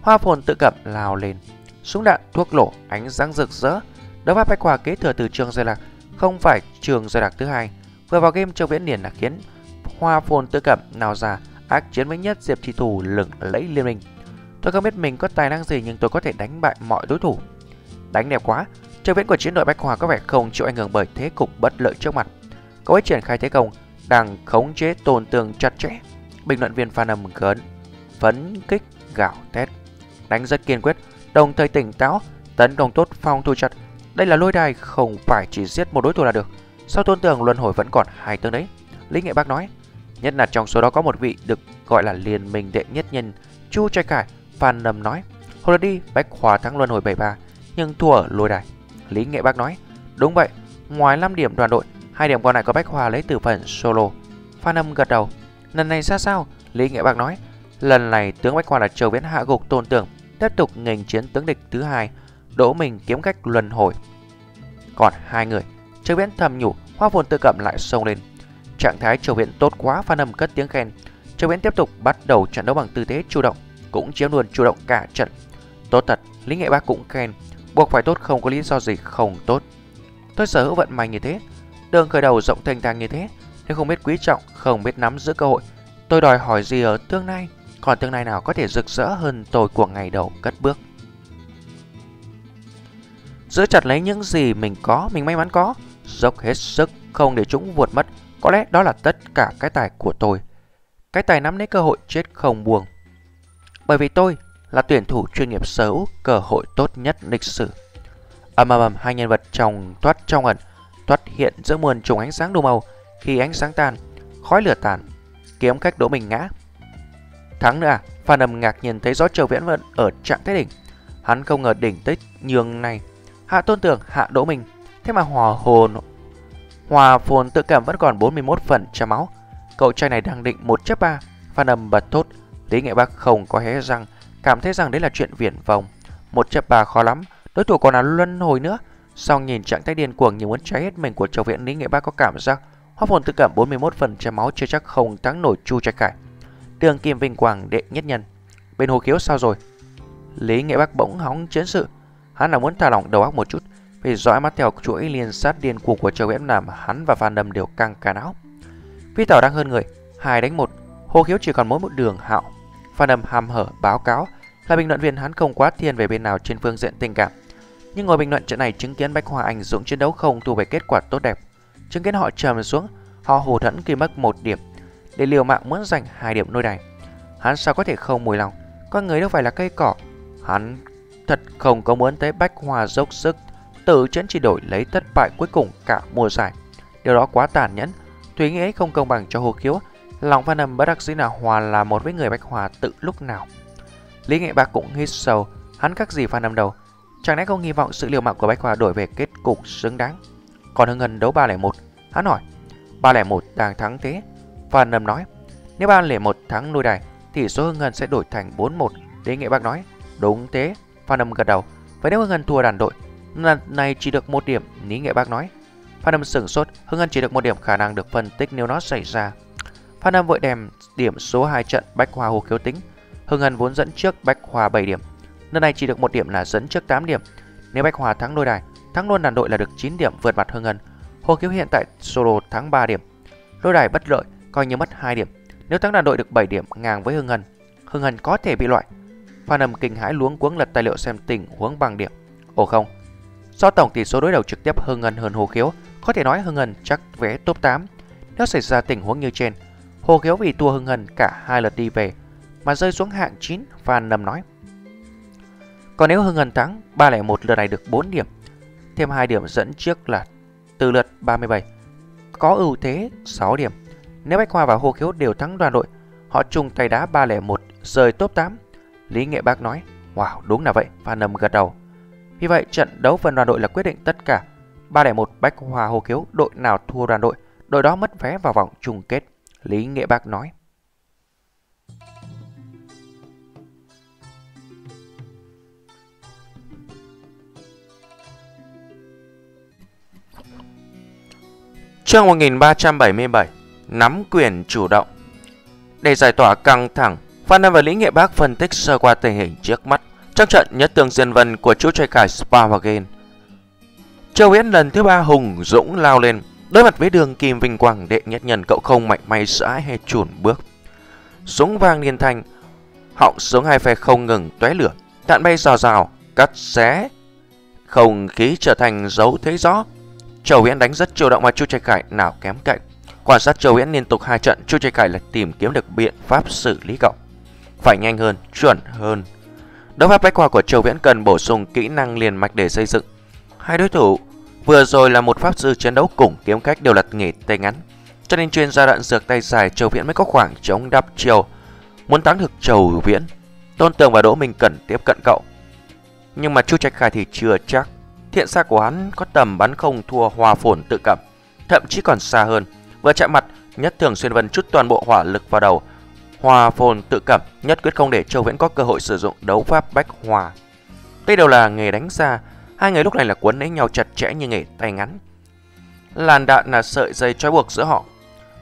hoa phồn tự cẩm lao lên, súng đạn thuốc lổ ánh sáng rực rỡ, đấu pháp Bách Khoa kế thừa từ trường Gia Lạc, không phải trường Gia Lạc thứ hai. Vừa vào game Châu Viễn niền là khiến hoa phồn tự cẩm nào ra ác chiến với nhất diệp thi thủ lửng lẫy liên minh. Tôi không biết mình có tài năng gì nhưng tôi có thể đánh bại mọi đối thủ. Đánh đẹp quá, Chơi viễn của chiến đội Bách Hòa có vẻ không chịu ảnh hưởng bởi thế cục bất lợi trước mặt. Cậu ấy triển khai thế công, đang khống chế tồn tường chặt chẽ. Bình luận viên Phan Âm gớn, phấn kích, gạo thét. Đánh rất kiên quyết, đồng thời tỉnh táo, tấn công tốt phong thu chặt. Đây là lôi đài không phải chỉ giết một đối thủ là được. Sau tôn tường luân hồi vẫn còn hai tướng đấy. Lý Nghệ Bác nói, nhất là trong số đó có một vị được gọi là liên minh đệ nhất nhân Chu Trai Cải. Phan Nầm nói, hồi đi Bách Hòa thắng luân hồi 73 nhưng thua ở lôi đài. Lý Nghệ Bác nói, đúng vậy, ngoài 5 điểm đoàn đội, hai điểm còn lại có Bách Hòa lấy từ phần solo. Phan Âm gật đầu, lần này ra sao? Lý Nghệ Bác nói, lần này tướng Bách Hòa là Châu Viễn hạ gục tôn tưởng, tiếp tục nghênh chiến tướng địch thứ hai, đỗ mình kiếm cách luân hồi. Còn hai người, Châu Viễn thầm nhủ, Hoa Phồn tự cẩm lại xông lên. Trạng thái Châu Viễn tốt quá, Phan Âm cất tiếng khen. Châu Viễn tiếp tục bắt đầu trận đấu bằng tư thế chủ động, cũng chiếm luôn chủ động cả trận. Tốt thật, Lý Nghệ Bác cũng khen. Buộc phải tốt không có lý do gì không tốt. Tôi sở hữu vận may như thế Đường khởi đầu rộng thanh thang như thế Nếu không biết quý trọng, không biết nắm giữ cơ hội. Tôi đòi hỏi gì ở tương lai? Còn tương lai nào có thể rực rỡ hơn tôi của ngày đầu cất bước? Giữ chặt lấy những gì mình có, mình may mắn có Dốc hết sức, không để chúng vụt mất. Có lẽ đó là tất cả cái tài của tôi. Cái tài nắm lấy cơ hội chết không buông. Bởi vì tôi là tuyển thủ chuyên nghiệp sở hữu cơ hội tốt nhất lịch sử. Ầm ầm ầm hai nhân vật trong thoát trong ẩn, thoát hiện giữa muôn trùng ánh sáng đủ màu, khi ánh sáng tan, khói lửa tàn, kiếm cách đỗ mình ngã. Thắng nữa à? Phan Âm ngạc nhiên thấy rõ Châu Viễn Vận ở trạng thái đỉnh. Hắn không ngờ đỉnh tới nhường này. Hạ tôn tưởng hạ đỗ mình, thế mà hòa hồn Hòa phồn tự cảm vẫn còn 41% máu. Cậu trai này đang định một chấp ba. Phan Âm bật thốt, Lý Nghệ Bắc không có hé răng, cảm thấy rằng đấy là chuyện viển vông. Một chập bà khó lắm, đối thủ còn là luân hồi nữa. Sau nhìn trạng thái điên cuồng như muốn cháy hết mình của châu viện Lý Nghệ Ba có cảm giác hóa hồn tự cảm 41% máu chưa chắc không thắng nổi Chu Trạch Khải. Đường Kim Vinh Quang đệ nhất nhân. Bên hồ khiếu sao rồi? Lý Nghệ Bắc bỗng hóng chiến sự. Hắn là muốn thả lỏng đầu óc một chút vì dõi mắt theo chuỗi liên sát điên cuồng của châu viện làm hắn và Phan Đâm đều căng cả não. Vi Tảo đang hơn người, hai đánh một, hồ khiếu chỉ còn mỗi một đường hạo Phan Âm hàm hở báo cáo là bình luận viên hắn không quá thiên về bên nào trên phương diện tình cảm. Nhưng ngồi bình luận trận này chứng kiến Bách Hoa Anh dũng chiến đấu không thu về kết quả tốt đẹp. Chứng kiến họ trầm xuống, họ hù thẫn khi mất một điểm. Để liều mạng muốn giành hai điểm nôi đài. Hắn sao có thể không mùi lòng, con người đâu phải là cây cỏ. Hắn thật không có muốn thấy Bách Hoa dốc sức, tự chấn chỉ đổi lấy thất bại cuối cùng cả mùa giải. Điều đó quá tàn nhẫn, Thúy nghĩ không công bằng cho Hồ Khiếu, Lòng Phan Âm bất đắc dĩ nào Hòa là một với người Bách Hòa tự lúc nào. Lý Nghệ Bạc cũng hít sâu, hắn các gì Phan Âm đầu. Chẳng lẽ không hy vọng sự liều mạng của Bách Hòa đổi về kết cục xứng đáng. Còn Hưng Ngân đấu 301, hắn hỏi, 301 đang thắng thế. Phan Âm nói, nếu 301 thắng nuôi đài, thì số Hưng Ngân sẽ đổi thành 41. Lý Nghệ Bạc nói, đúng thế. Phan Âm gật đầu, vậy nếu Hưng Ngân thua đàn đội, lần này chỉ được một điểm, Lý Nghệ Bác nói. Phan Âm sửng sốt, Hưng Ngân chỉ được một điểm khả năng được phân tích nếu nó xảy ra. Phan Nam vội đem điểm số 2 trận Bách Hòa Hồ Khiếu tính. Hưng Hân vốn dẫn trước Bách Hòa 7 điểm. Lần này chỉ được một điểm là dẫn trước 8 điểm. Nếu Bách Hòa thắng đôi đài, thắng luôn đàn đội là được 9 điểm vượt mặt Hưng Hân. Hồ Khiếu hiện tại solo thắng 3 điểm. Đôi đài bất lợi, coi như mất 2 điểm. Nếu thắng đàn đội được 7 điểm ngang với Hưng Hân, Hưng Hân có thể bị loại. Phan Âm kinh hãi luống cuống lật tài liệu xem tình huống bằng điểm. Ồ không, do tổng tỷ số đối đầu trực tiếp Hưng Hân hơn Hồ Khiếu, có thể nói Hưng Hân chắc vé top 8. Nếu xảy ra tình huống như trên, Hồ kéo vì tua hưng hần cả hai lượt đi về mà rơi xuống hạng 9, Phan Lâm nói. Còn nếu Hưng hần thắng, 301 lượt này được 4 điểm, thêm 2 điểm dẫn trước là từ lượt 37 có ưu thế 6 điểm. Nếu Bách Khoa và Hồ Khiếu đều thắng đoàn đội, họ chung tay đá 301 rời top 8. Lý Nghệ Bác nói, wow đúng là vậy, Phan Lâm gật đầu. Vì vậy trận đấu phần đoàn đội là quyết định tất cả. 301 Bách Hòa Hồ Khiếu đội nào thua đoàn đội, đội đó mất vé vào vòng chung kết. Lý Nghệ Bác nói. Chương 1377 Nắm quyền chủ động Để giải tỏa căng thẳng, Phan Nam và Lý Nghệ Bác phân tích sơ qua tình hình trước mắt Trong trận nhất tường diên vân của chú trai cải Spa và Châu Viễn lần thứ ba hùng dũng lao lên Đối mặt với đường kim vinh quang đệ nhất nhân cậu không mạnh may sợ hay chùn bước Súng vang liên thanh Họng súng hai phe không ngừng tóe lửa Đạn bay rào rào Cắt xé Không khí trở thành dấu thế gió Châu Viễn đánh rất chủ động mà Chu Trai Khải nào kém cạnh. Quan sát Châu Viễn liên tục hai trận, Chu Trai Khải lại tìm kiếm được biện pháp xử lý cậu. Phải nhanh hơn, chuẩn hơn. Đấu pháp bách khoa của Châu Viễn cần bổ sung kỹ năng liền mạch để xây dựng. Hai đối thủ vừa rồi là một pháp sư chiến đấu cùng kiếm cách đều là nghề tay ngắn. Cho nên chuyên gia đoạn dược tay dài Châu Viễn mới có khoảng chống đắp chiều. Muốn thắng được Châu Viễn, Tôn Tường và Đỗ Minh cẩn tiếp cận cậu. Nhưng mà Chu Trạch Khải thì chưa chắc. Thiện xa của hắn có tầm bắn không thua hòa phồn tự cầm, thậm chí còn xa hơn. Vừa chạm mặt, nhất thường xuyên vân chút toàn bộ hỏa lực vào đầu. Hòa phồn tự cầm, nhất quyết không để Châu Viễn có cơ hội sử dụng đấu pháp bách hòa. Đây đều là nghề đánh xa, hai người lúc này là cuốn lấy nhau chặt chẽ như nghề tay ngắn. Làn đạn là sợi dây trói buộc giữa họ.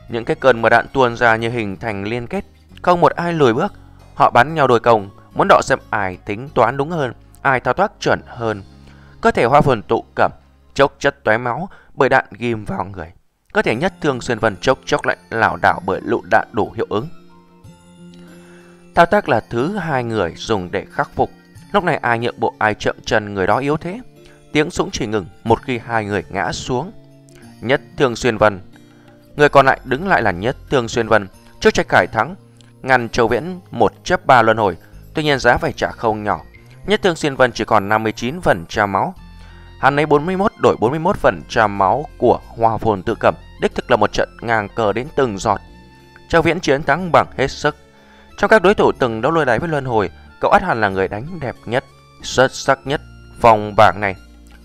Những cái cơn mà đạn tuôn ra như hình thành liên kết, không một ai lùi bước. Họ bắn nhau đôi công, muốn đọ xem ai tính toán đúng hơn, ai thao tác chuẩn hơn. Cơ thể hoa phồn tụ cẩm, chốc chất tóe máu bởi đạn ghim vào người. Cơ thể nhất thương xuyên vần chốc chốc lại lảo đảo bởi lụ đạn đủ hiệu ứng. Thao tác là thứ hai người dùng để khắc phục. Lúc này ai nhượng bộ ai chậm chân người đó yếu thế. Tiếng súng chỉ ngừng một khi hai người ngã xuống. Nhất thương xuyên vân. Người còn lại đứng lại là nhất thương xuyên vân. Trước trách cải thắng, ngăn châu viễn một chấp ba luân hồi. Tuy nhiên giá phải trả không nhỏ. Nhất thương xuyên vân chỉ còn 59% máu. Hắn lấy 41 đổi 41% máu của Hoa Phồn tự cẩm đích thực là một trận ngang cờ đến từng giọt. Châu Viễn chiến thắng bằng hết sức. Trong các đối thủ từng đấu lôi đáy với Luân Hồi, cậu ắt hẳn là người đánh đẹp nhất, xuất sắc nhất vòng bảng này.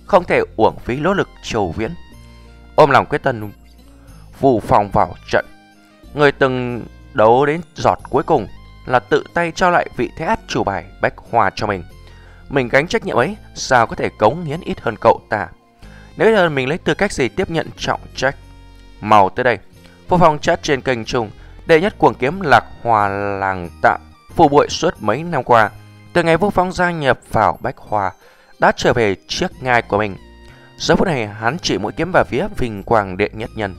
Không thể uổng phí nỗ lực Châu Viễn. Ôm lòng quyết tâm phù phòng vào trận. Người từng đấu đến giọt cuối cùng là tự tay trao lại vị thế át chủ bài Bách hòa cho mình. Mình gánh trách nhiệm ấy, sao có thể cống hiến ít hơn cậu ta? Nếu hơn mình lấy tư cách gì tiếp nhận trọng trách? Màu tới đây. Vô phòng chat trên kênh trùng, đệ nhất cuồng kiếm lạc hòa làng tạm, phù bụi suốt mấy năm qua. Từ ngày vô phong gia nhập vào Bách Hòa, đã trở về chiếc ngai của mình. Giờ phút này hắn chỉ mũi kiếm vào phía vinh quang đệ nhất nhân.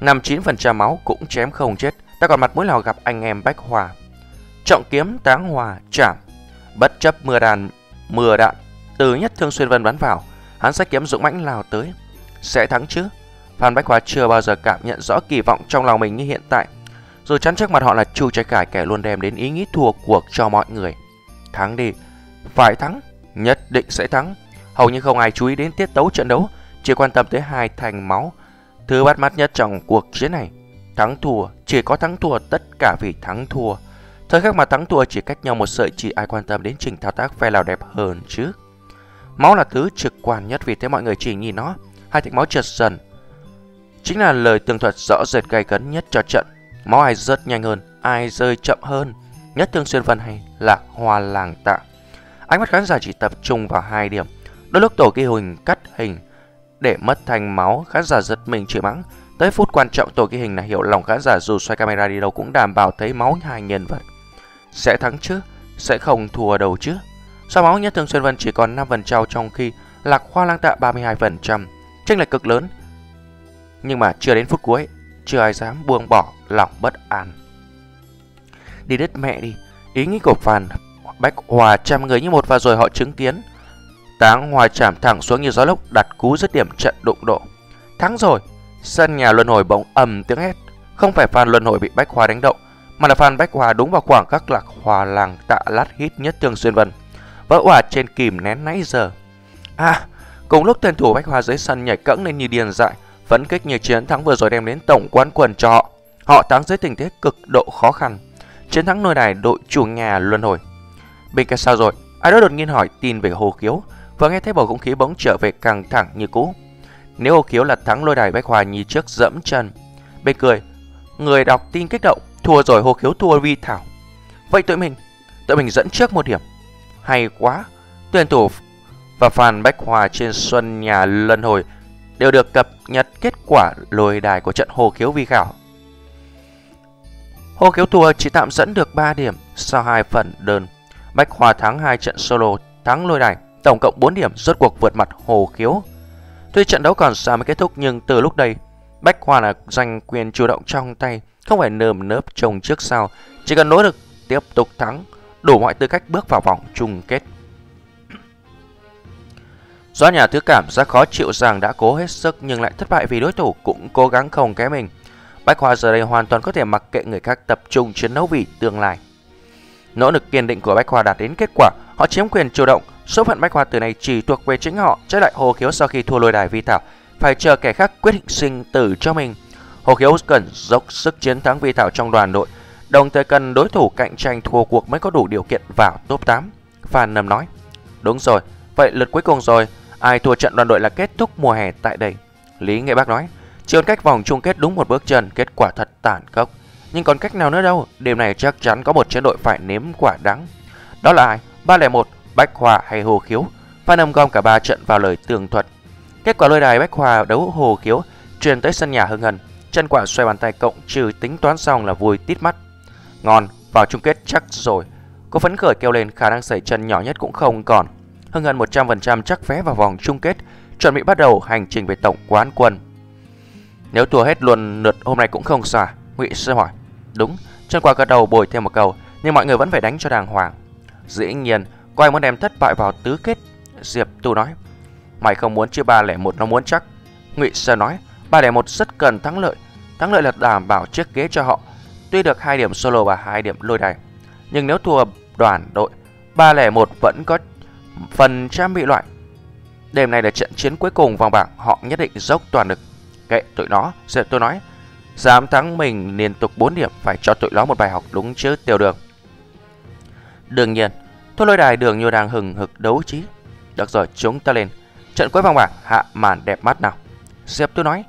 59% máu cũng chém không chết, ta còn mặt mũi nào gặp anh em Bách Hòa. Trọng kiếm táng hòa chạm Bất chấp mưa đàn, mưa đạn, từ nhất thương xuyên vân bắn vào, hắn sẽ kiếm dũng mãnh lao tới. Sẽ thắng chứ? Phan Bách Hòa chưa bao giờ cảm nhận rõ kỳ vọng trong lòng mình như hiện tại. Rồi chắn trước mặt họ là Chu Trái Cải kẻ luôn đem đến ý nghĩ thua cuộc cho mọi người. Thắng đi, phải thắng, nhất định sẽ thắng. Hầu như không ai chú ý đến tiết tấu trận đấu, chỉ quan tâm tới hai thành máu. Thứ bắt mắt nhất trong cuộc chiến này, thắng thua, chỉ có thắng thua tất cả vì thắng thua. Thời khắc mà thắng thua chỉ cách nhau một sợi chỉ ai quan tâm đến trình thao tác phe nào đẹp hơn chứ. Máu là thứ trực quan nhất vì thế mọi người chỉ nhìn nó, hai thạch máu trượt dần. Chính là lời tường thuật rõ rệt gay cấn nhất cho trận. Máu ai rớt nhanh hơn, ai rơi chậm hơn. Nhất thương xuyên vân hay là hoa làng tạ. Ánh mắt khán giả chỉ tập trung vào hai điểm. Đôi lúc tổ ghi hình cắt hình để mất thanh máu, khán giả giật mình chửi mắng. Tới phút quan trọng tổ ghi hình là hiểu lòng khán giả dù xoay camera đi đâu cũng đảm bảo thấy máu hai nhân vật. Sẽ thắng chứ? Sẽ không thua đâu chứ? Sau máu nhất thương Xuyên Vân chỉ còn 5% trong khi Lạc Hoa Lang Tạ 32%. Tranh lệch cực lớn. Nhưng mà chưa đến phút cuối, chưa ai dám buông bỏ lòng bất an. Đi đứt mẹ đi, ý nghĩ của Phan Bách Hòa trăm người như một và rồi họ chứng kiến. Táng Hòa chạm thẳng xuống như gió lốc đặt cú dứt điểm trận đụng độ. Thắng rồi, sân nhà luân hồi bỗng ầm tiếng hét. Không phải Phan luân hồi bị Bách Hòa đánh động, mà là Phan Bách Hòa đúng vào khoảng các lạc hòa làng tạ lát hít nhất Thương Xuyên Vân. Vỡ hòa trên kìm nén nãy giờ. À, Cùng lúc tên thủ Bách hòa dưới sân nhảy cẫng lên như điên dại, phấn kích như chiến thắng vừa rồi đem đến tổng quán quần cho họ. Họ thắng dưới tình thế cực độ khó khăn. Chiến thắng nơi này đội chủ nhà luân hồi. Bên kia sao rồi? Ai đó đột nhiên hỏi tin về Hồ kiếu Vừa nghe thấy bầu không khí bỗng trở về căng thẳng như cũ. Nếu Hồ kiếu là thắng lôi đài Bách Hòa như trước dẫm chân. Bên cười, người đọc tin kích động, thua rồi Hồ kiếu thua Vi Thảo. Vậy tụi mình, tụi mình dẫn trước một điểm. Hay quá, tuyển thủ và phàn Bách Hòa trên Xuân nhà lần hồi đều được cập nhật kết quả lôi đài của trận Hồ Khiếu Vi Khảo. Hồ Khiếu thua chỉ tạm dẫn được 3 điểm sau hai phần đơn. Bách Hòa thắng hai trận solo, thắng lôi đài, tổng cộng 4 điểm rốt cuộc vượt mặt Hồ Khiếu. Tuy trận đấu còn xa mới kết thúc nhưng từ lúc đây, Bách Hoa là giành quyền chủ động trong tay, không phải nơm nớp trông trước sau, chỉ cần nỗ lực tiếp tục thắng, đủ mọi tư cách bước vào vòng chung kết. Do nhà thứ cảm giác khó chịu rằng đã cố hết sức nhưng lại thất bại vì đối thủ cũng cố gắng không kém mình. Bách Hoa giờ đây hoàn toàn có thể mặc kệ người khác tập trung chiến đấu vì tương lai. Nỗ lực kiên định của Bách Hoa đạt đến kết quả, họ chiếm quyền chủ động, số phận Bách Hoa từ này chỉ thuộc về chính họ, trái lại Hồ Khiếu sau khi thua lôi đài vi thảo, phải chờ kẻ khác quyết định sinh tử cho mình. Hồ Khiếu cần dốc sức chiến thắng vi thảo trong đoàn đội, đồng thời cần đối thủ cạnh tranh thua cuộc mới có đủ điều kiện vào top 8. Phan Nầm nói, đúng rồi, vậy lượt cuối cùng rồi, ai thua trận đoàn đội là kết thúc mùa hè tại đây. Lý Nghệ Bác nói, chỉ còn cách vòng chung kết đúng một bước chân, kết quả thật tàn khốc. Nhưng còn cách nào nữa đâu, đêm này chắc chắn có một chiến đội phải nếm quả đắng. Đó là ai? 301, Bách Hòa hay Hồ Khiếu? Phan âm gom cả ba trận vào lời tường thuật. Kết quả lôi đài Bách Hòa đấu Hồ Khiếu truyền tới sân nhà hưng hân, Chân quả xoay bàn tay cộng trừ tính toán xong là vui tít mắt. Ngon, vào chung kết chắc rồi. Cô phấn khởi kêu lên khả năng xảy chân nhỏ nhất cũng không còn. Hưng hần 100% chắc vé vào vòng chung kết, chuẩn bị bắt đầu hành trình về tổng quán quân. Nếu thua hết luôn lượt hôm nay cũng không xa, Ngụy sẽ hỏi. Đúng, chân qua gật đầu bồi thêm một câu, nhưng mọi người vẫn phải đánh cho đàng hoàng. Dĩ nhiên, có ai muốn đem thất bại vào tứ kết? Diệp Tu nói. Mày không muốn chứ 301 nó muốn chắc. Ngụy Sơ nói, 301 rất cần thắng lợi. Thắng lợi là đảm bảo chiếc ghế cho họ. Tuy được hai điểm solo và hai điểm lôi đài, nhưng nếu thua đoàn đội, 301 vẫn có phần trang bị loại. Đêm nay là trận chiến cuối cùng vòng bảng, họ nhất định dốc toàn lực. Kệ tụi nó, giờ tôi nói, Dám thắng mình liên tục 4 điểm Phải cho tụi nó một bài học đúng chứ tiêu đường. Đương nhiên Thôi lôi đài đường như đang hừng hực đấu trí. Được rồi chúng ta lên. Trận cuối vòng bảng hạ màn đẹp mắt nào. Diệp tôi nói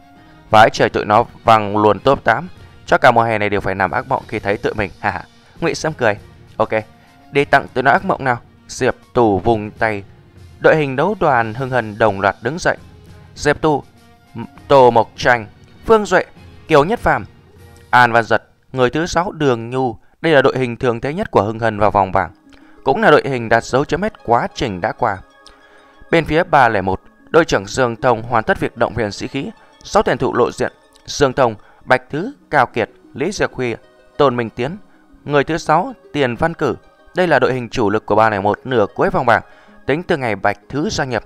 Vái trời tụi nó văng luôn top 8 Cho cả mùa hè này đều phải nằm ác mộng khi thấy tụi mình Hà hà Ngụy Sâm cười Ok Đi tặng tụi nó ác mộng nào. Diệp tù vùng tay. Đội hình đấu đoàn hưng hần đồng loạt đứng dậy. Diệp tù Tô Mộc Tranh Phương Duệ Kiều Nhất Phàm, An Văn Giật, người thứ sáu Đường Nhu, đây là đội hình thường thấy nhất của Hưng Hân vào vòng bảng, cũng là đội hình đạt dấu chấm hết quá trình đã qua. Bên phía 301, đội trưởng Dương Thông hoàn tất việc động viên sĩ khí, 6 tuyển thủ lộ diện, Dương Thông, Bạch Thứ, Cao Kiệt, Lý Diệc Huy, Tôn Minh Tiến, người thứ sáu Tiền Văn Cử. Đây là đội hình chủ lực của 301 nửa cuối vòng bảng, tính từ ngày Bạch Thứ gia nhập.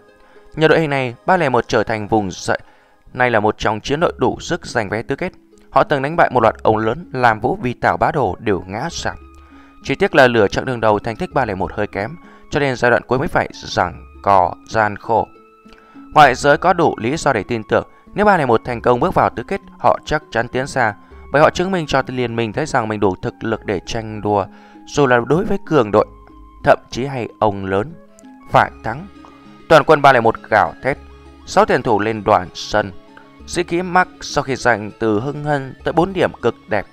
Nhờ đội hình này, 301 trở thành vùng dậy Nay là một trong chiến đội đủ sức giành vé tứ kết. Họ từng đánh bại một loạt ông lớn làm vũ vi tảo bá đồ đều ngã sạp. Chỉ tiếc là lửa chặng đường đầu thành tích 301 hơi kém, cho nên giai đoạn cuối mới phải rằng cò gian khổ. Ngoại giới có đủ lý do để tin tưởng nếu 301 thành công bước vào tứ kết, họ chắc chắn tiến xa, bởi họ chứng minh cho liên minh thấy rằng mình đủ thực lực để tranh đua, dù là đối với cường đội, thậm chí hay ông lớn, phải thắng. Toàn quân 301 gạo thét, 6 tiền thủ lên đoàn sân, Sĩ khí Mark sau khi giành từ hưng hân tới 4 điểm cực đẹp.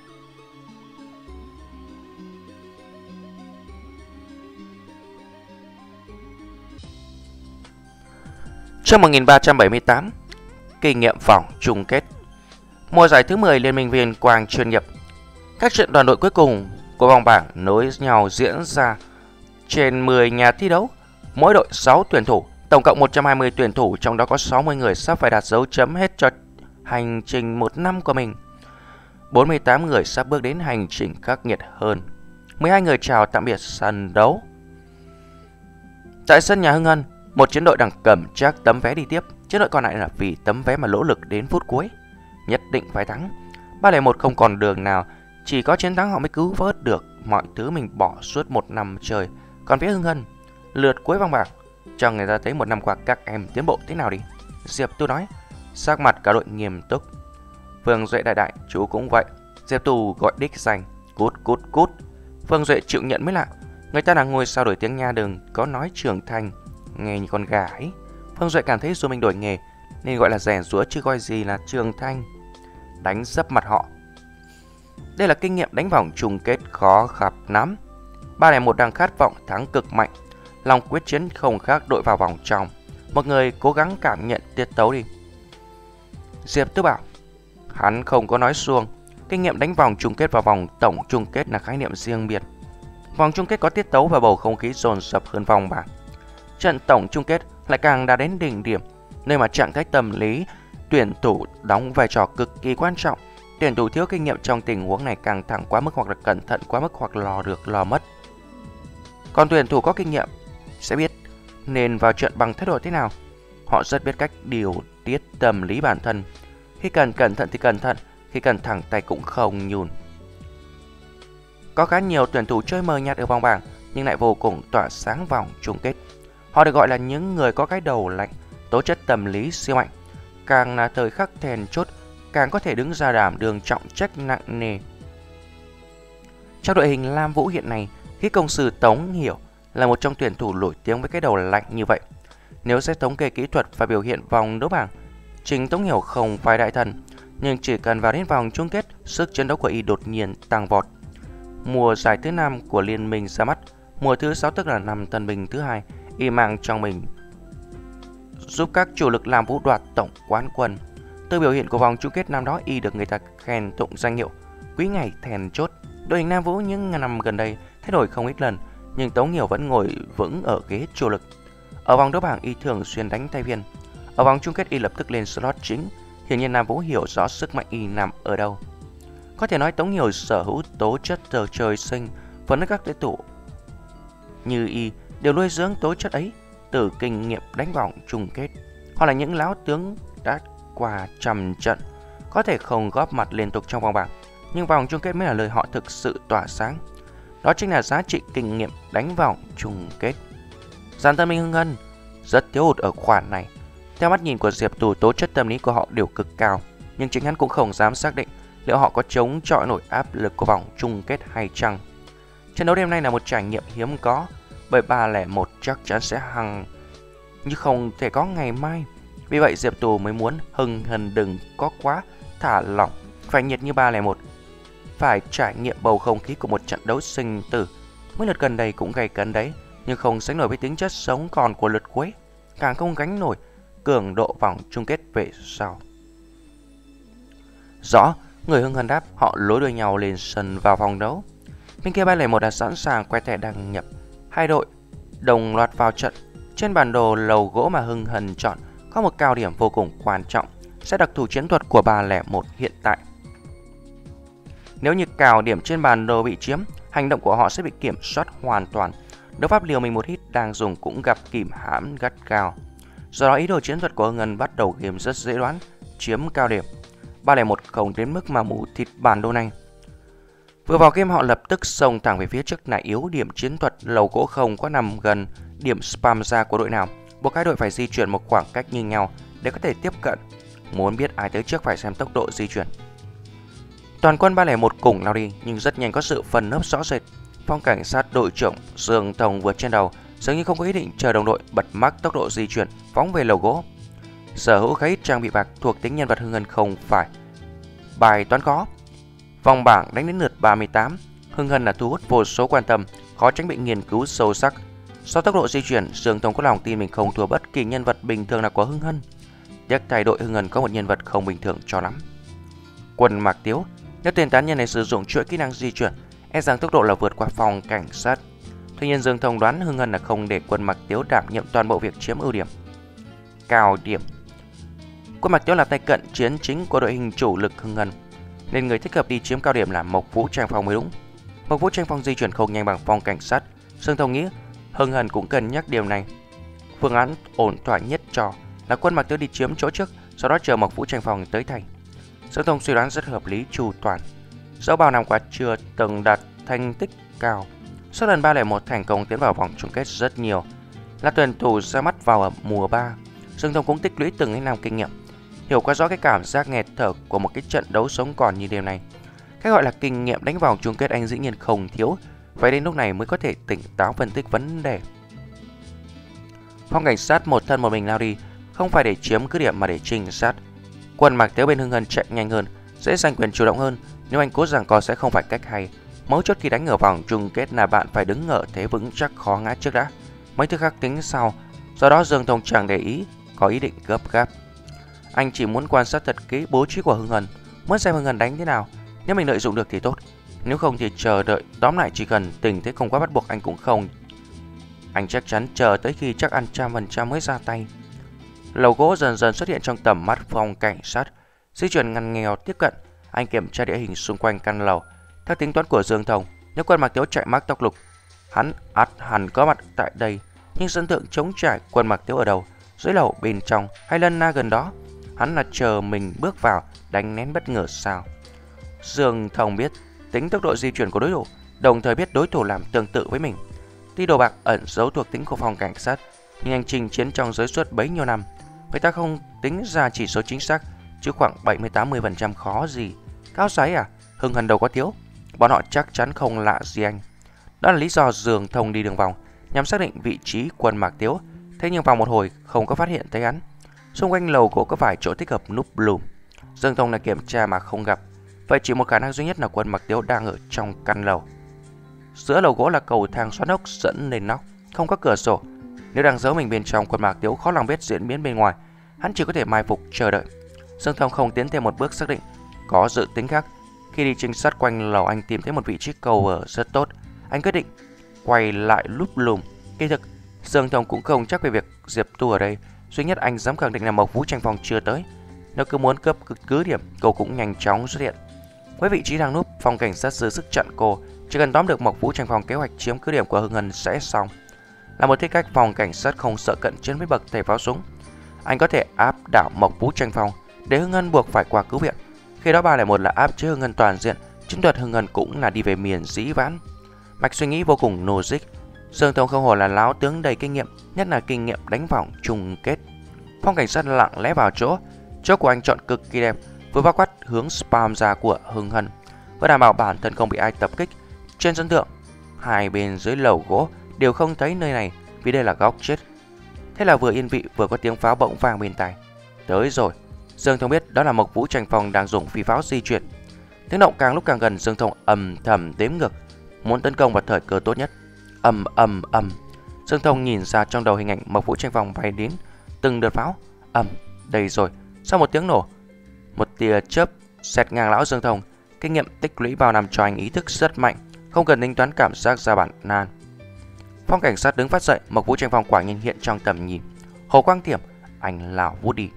Trong 1378, kinh nghiệm vòng chung kết. Mùa giải thứ 10 Liên minh viên Quang chuyên nghiệp. Các trận đoàn đội cuối cùng của vòng bảng nối nhau diễn ra trên 10 nhà thi đấu, mỗi đội 6 tuyển thủ, tổng cộng 120 tuyển thủ trong đó có 60 người sắp phải đạt dấu chấm hết cho hành trình một năm của mình. 48 người sắp bước đến hành trình khắc nghiệt hơn. 12 người chào tạm biệt sân đấu. Tại sân nhà Hưng Hân, một chiến đội đang cầm chắc tấm vé đi tiếp. Chiến đội còn lại là vì tấm vé mà lỗ lực đến phút cuối. Nhất định phải thắng. 301 không còn đường nào, chỉ có chiến thắng họ mới cứu vớt được mọi thứ mình bỏ suốt một năm trời. Còn phía Hưng Hân, lượt cuối vòng bảng, cho người ta thấy một năm qua các em tiến bộ thế nào đi. Diệp Tu nói, sắc mặt cả đội nghiêm túc. Phương Duệ đại đại, chú cũng vậy. Diệp Tu gọi đích danh, cút cút cút. Phương Duệ chịu nhận mới lạ. Người ta đang ngồi sao đổi tiếng nha đừng có nói trưởng thành, nghe như con gà ấy. Phương Duệ cảm thấy dù mình đổi nghề nên gọi là rẻ rũa chứ gọi gì là trường thanh. Đánh sấp mặt họ. Đây là kinh nghiệm đánh vòng chung kết khó gặp lắm. Ba này một đang khát vọng thắng cực mạnh. Lòng quyết chiến không khác đội vào vòng trong. Một người cố gắng cảm nhận tiết tấu đi. Diệp Tư bảo. Hắn không có nói xuông. Kinh nghiệm đánh vòng chung kết và vòng tổng chung kết là khái niệm riêng biệt. Vòng chung kết có tiết tấu và bầu không khí dồn dập hơn vòng bảng. Trận tổng chung kết lại càng đã đến đỉnh điểm, nơi mà trạng thái tâm lý tuyển thủ đóng vai trò cực kỳ quan trọng. Tuyển thủ thiếu kinh nghiệm trong tình huống này càng thẳng quá mức hoặc là cẩn thận quá mức hoặc lò được lò mất. Còn tuyển thủ có kinh nghiệm sẽ biết nên vào trận bằng thái độ thế nào. Họ rất biết cách điều tiết tâm lý bản thân. Khi cần cẩn thận thì cẩn thận, khi cần thẳng tay cũng không nhùn. Có khá nhiều tuyển thủ chơi mờ nhạt ở vòng bảng nhưng lại vô cùng tỏa sáng vòng chung kết. Họ được gọi là những người có cái đầu lạnh, tố chất tâm lý siêu mạnh. Càng là thời khắc then chốt, càng có thể đứng ra đảm đường trọng trách nặng nề. Trong đội hình Lam Vũ hiện nay, khi công sư Tống Hiểu là một trong tuyển thủ nổi tiếng với cái đầu lạnh như vậy. Nếu xét thống kê kỹ thuật và biểu hiện vòng đấu bảng, Trình Tống Hiểu không phải đại thần, nhưng chỉ cần vào đến vòng chung kết, sức chiến đấu của y đột nhiên tăng vọt. Mùa giải thứ năm của liên minh ra mắt, mùa thứ 6 tức là năm tân bình thứ hai, y mang trong mình giúp các chủ lực làm vũ đoạt tổng quán quân. Từ biểu hiện của vòng chung kết năm đó, y được người ta khen tụng danh hiệu quý ngày thèn chốt. Đội hình Nam Vũ những năm gần đây thay đổi không ít lần, nhưng Tống Nhiều vẫn ngồi vững ở ghế chủ lực. Ở vòng đấu bảng y thường xuyên đánh tay viên. Ở vòng chung kết y lập tức lên slot chính. Hiển nhiên Nam Vũ hiểu rõ sức mạnh y nằm ở đâu. Có thể nói Tống Nhiều sở hữu tố chất từ trời sinh, phần các đối thủ như y đều nuôi dưỡng tố chất ấy từ kinh nghiệm đánh vòng chung kết. Họ là những láo tướng đã qua trăm trận, có thể không góp mặt liên tục trong vòng bảng, nhưng vòng chung kết mới là lời họ thực sự tỏa sáng. Đó chính là giá trị kinh nghiệm đánh vòng chung kết. Giàn tâm minh hưng hân rất thiếu hụt ở khoản này. Theo mắt nhìn của Diệp Tù, tố chất tâm lý của họ đều cực cao, nhưng chính hắn cũng không dám xác định liệu họ có chống chọi nổi áp lực của vòng chung kết hay chăng. Trận đấu đêm nay là một trải nghiệm hiếm có, bởi 301 chắc chắn sẽ hằng như không thể có ngày mai. Vì vậy Diệp Tù mới muốn hưng hần đừng có quá thả lỏng, phải nhiệt như 301. Phải trải nghiệm bầu không khí của một trận đấu sinh tử. Mấy lượt gần đây cũng gay cấn đấy, nhưng không sánh nổi với tính chất sống còn của lượt cuối. Càng không gánh nổi cường độ vòng chung kết về sau. Rõ, người hưng hân đáp họ lối đuôi nhau lên sân vào vòng đấu. Bên kia 301 đã sẵn sàng quay thẻ đăng nhập Hai đội đồng loạt vào trận. Trên bản đồ lầu gỗ mà Hưng hân chọn có một cao điểm vô cùng quan trọng, sẽ đặc thù chiến thuật của 301 hiện tại. Nếu như cao điểm trên bản đồ bị chiếm, hành động của họ sẽ bị kiểm soát hoàn toàn. Đấu pháp liều mình một hit đang dùng cũng gặp kìm hãm gắt cao. Do đó ý đồ chiến thuật của ngân bắt đầu game rất dễ đoán, chiếm cao điểm. 301 không đến mức mà mù thịt bản đồ này. Vừa vào game họ lập tức xông thẳng về phía trước nại yếu điểm chiến thuật lầu gỗ không có nằm gần điểm spam ra của đội nào. Buộc hai đội phải di chuyển một khoảng cách như nhau để có thể tiếp cận. Muốn biết ai tới trước phải xem tốc độ di chuyển. Toàn quân 301 cùng lao đi nhưng rất nhanh có sự phần nấp rõ rệt. Phong cảnh sát đội trưởng Dương Thông vượt trên đầu dường như không có ý định chờ đồng đội bật mắc tốc độ di chuyển phóng về lầu gỗ. Sở hữu khá ít trang bị bạc thuộc tính nhân vật hưng Hân không phải. Bài toán khó Vòng bảng đánh đến lượt 38, Hưng Hân là thu hút vô số quan tâm, khó tránh bị nghiên cứu sâu sắc. Do tốc độ di chuyển, Dương Thông có lòng tin mình không thua bất kỳ nhân vật bình thường nào của Hưng Hân. Tiếc thay đội Hưng Hân có một nhân vật không bình thường cho lắm. Quân Mạc Tiếu, nếu tên tán nhân này sử dụng chuỗi kỹ năng di chuyển, e rằng tốc độ là vượt qua phòng cảnh sát. Tuy nhiên Dương Thông đoán Hưng Hân là không để quân Mạc Tiếu đảm nhiệm toàn bộ việc chiếm ưu điểm. Cao điểm Quân Mạc Tiếu là tay cận chiến chính của đội hình chủ lực Hưng Hân nên người thích hợp đi chiếm cao điểm là Mộc Vũ Trang Phong mới đúng. Mộc Vũ Trang Phong di chuyển không nhanh bằng phong cảnh sát, Sương Thông nghĩ Hưng Hần cũng cần nhắc điều này. Phương án ổn thỏa nhất cho là quân Mạc Tứ đi chiếm chỗ trước, sau đó chờ Mộc Vũ tranh phòng tới thành. Sương Thông suy đoán rất hợp lý chu toàn. Dẫu bao năm qua chưa từng đạt thành tích cao, sau lần 301 thành công tiến vào vòng chung kết rất nhiều. là tuyển thủ ra mắt vào ở mùa 3. Dương Thông cũng tích lũy từng ấy năm kinh nghiệm, hiểu quá rõ cái cảm giác nghẹt thở của một cái trận đấu sống còn như điều này. Cái gọi là kinh nghiệm đánh vòng chung kết anh dĩ nhiên không thiếu, vậy đến lúc này mới có thể tỉnh táo phân tích vấn đề. Phong cảnh sát một thân một mình lao đi, không phải để chiếm cứ điểm mà để trinh sát. Quân Mạc Tiếu bên Hưng hân chạy nhanh hơn, dễ giành quyền chủ động hơn, nhưng anh cố rằng co sẽ không phải cách hay. Mấu chốt khi đánh ở vòng chung kết là bạn phải đứng ở thế vững chắc khó ngã trước đã. Mấy thứ khác tính sau, do đó Dương Thông chẳng để ý, có ý định gấp gáp. Anh chỉ muốn quan sát thật kỹ bố trí của Hưng hân, muốn xem Hưng hân đánh thế nào. Nếu mình lợi dụng được thì tốt, nếu không thì chờ đợi, tóm lại chỉ cần tình thế không quá bắt buộc anh cũng không. Anh chắc chắn chờ tới khi chắc ăn trăm phần trăm mới ra tay. Lầu gỗ dần dần xuất hiện trong tầm mắt phòng cảnh sát. Di chuyển ngăn nghèo tiếp cận, anh kiểm tra địa hình xung quanh căn lầu. Theo tính toán của Dương Thông, nếu quân mặc tiếu chạy mắc tóc lục, hắn ắt hẳn có mặt tại đây. Nhưng sân thượng chống trải quân mặc tiếu ở đâu dưới lầu bên trong hay lân na gần đó. Hắn là chờ mình bước vào, đánh nén bất ngờ sao. Dương Thông biết tính tốc độ di chuyển của đối thủ, đồng thời biết đối thủ làm tương tự với mình. Tuy đồ bạc ẩn giấu thuộc tính của phòng cảnh sát, nhưng anh trình chiến trong giới suốt bấy nhiêu năm, người ta không tính ra chỉ số chính xác, chứ khoảng 70-80% khó gì. Cao giấy à? Hưng hần đầu có thiếu. Bọn họ chắc chắn không lạ gì anh. Đó là lý do dường thông đi đường vòng, nhằm xác định vị trí quần mạc tiếu. Thế nhưng vào một hồi không có phát hiện thấy hắn. Xung quanh lầu cổ có vài chỗ thích hợp núp lùm. Dương Thông là kiểm tra mà không gặp. Vậy chỉ một khả năng duy nhất là quân mặc tiếu đang ở trong căn lầu. Giữa lầu gỗ là cầu thang xoắn ốc dẫn lên nóc, không có cửa sổ. Nếu đang giấu mình bên trong, quân mạc tiếu khó lòng biết diễn biến bên ngoài. Hắn chỉ có thể mai phục chờ đợi. Dương Thông không tiến thêm một bước xác định, có dự tính khác. Khi đi trinh sát quanh lầu anh tìm thấy một vị trí cầu ở rất tốt. Anh quyết định quay lại lúp lùm. Kỳ thực, Dương Thông cũng không chắc về việc Diệp Tu ở đây. Duy nhất anh dám khẳng định là Mộc Vũ tranh phòng chưa tới. Nếu cứ muốn cấp cứ điểm, cô cũng nhanh chóng xuất hiện. Với vị trí đang núp, phòng cảnh sát dư sức chặn cô, chỉ cần tóm được Mộc Vũ tranh phòng kế hoạch chiếm cứ điểm của Hưng Ngân sẽ xong. Là một thiết cách phòng cảnh sát không sợ cận chiến với bậc thầy pháo súng. Anh có thể áp đảo Mộc Vũ tranh phòng để Hưng Ngân buộc phải qua cứu viện. Khi đó ba lại một là áp chế Hưng Ngân toàn diện, chiến thuật Hưng Ngân cũng là đi về miền dĩ vãn. Mạch suy nghĩ vô cùng logic. Dương Thông không hồ là láo tướng đầy kinh nghiệm, nhất là kinh nghiệm đánh vòng chung kết. Phong cảnh sát lặng lẽ vào chỗ, chỗ của anh chọn cực kỳ đẹp, vừa bao quát hướng spam ra của Hưng Hân, vừa đảm bảo bản thân không bị ai tập kích. Trên sân thượng, hai bên dưới lầu gỗ đều không thấy nơi này vì đây là góc chết. Thế là vừa yên vị vừa có tiếng pháo bỗng vang bên tai. Tới rồi. Dương Thông biết đó là Mộc Vũ Tranh Phong đang dùng phi pháo di chuyển. Tiếng động càng lúc càng gần, Dương Thông ầm thầm đếm ngược, muốn tấn công vào thời cơ tốt nhất. Ầm ầm ầm. Dương Thông nhìn ra trong đầu hình ảnh Mộc Vũ Tranh Phong bay đến từng đợt pháo. Ầm, đây rồi. Sau một tiếng nổ, một tia chớp xẹt ngang lão Dương Thông, kinh nghiệm tích lũy bao năm cho anh ý thức rất mạnh, không cần tính toán cảm giác ra bản nan. Phong cảnh sát đứng phát dậy, Mộc Vũ Tranh Phong quả nhiên hiện trong tầm nhìn. Hồ Quang Tiểm, anh lão vút đi.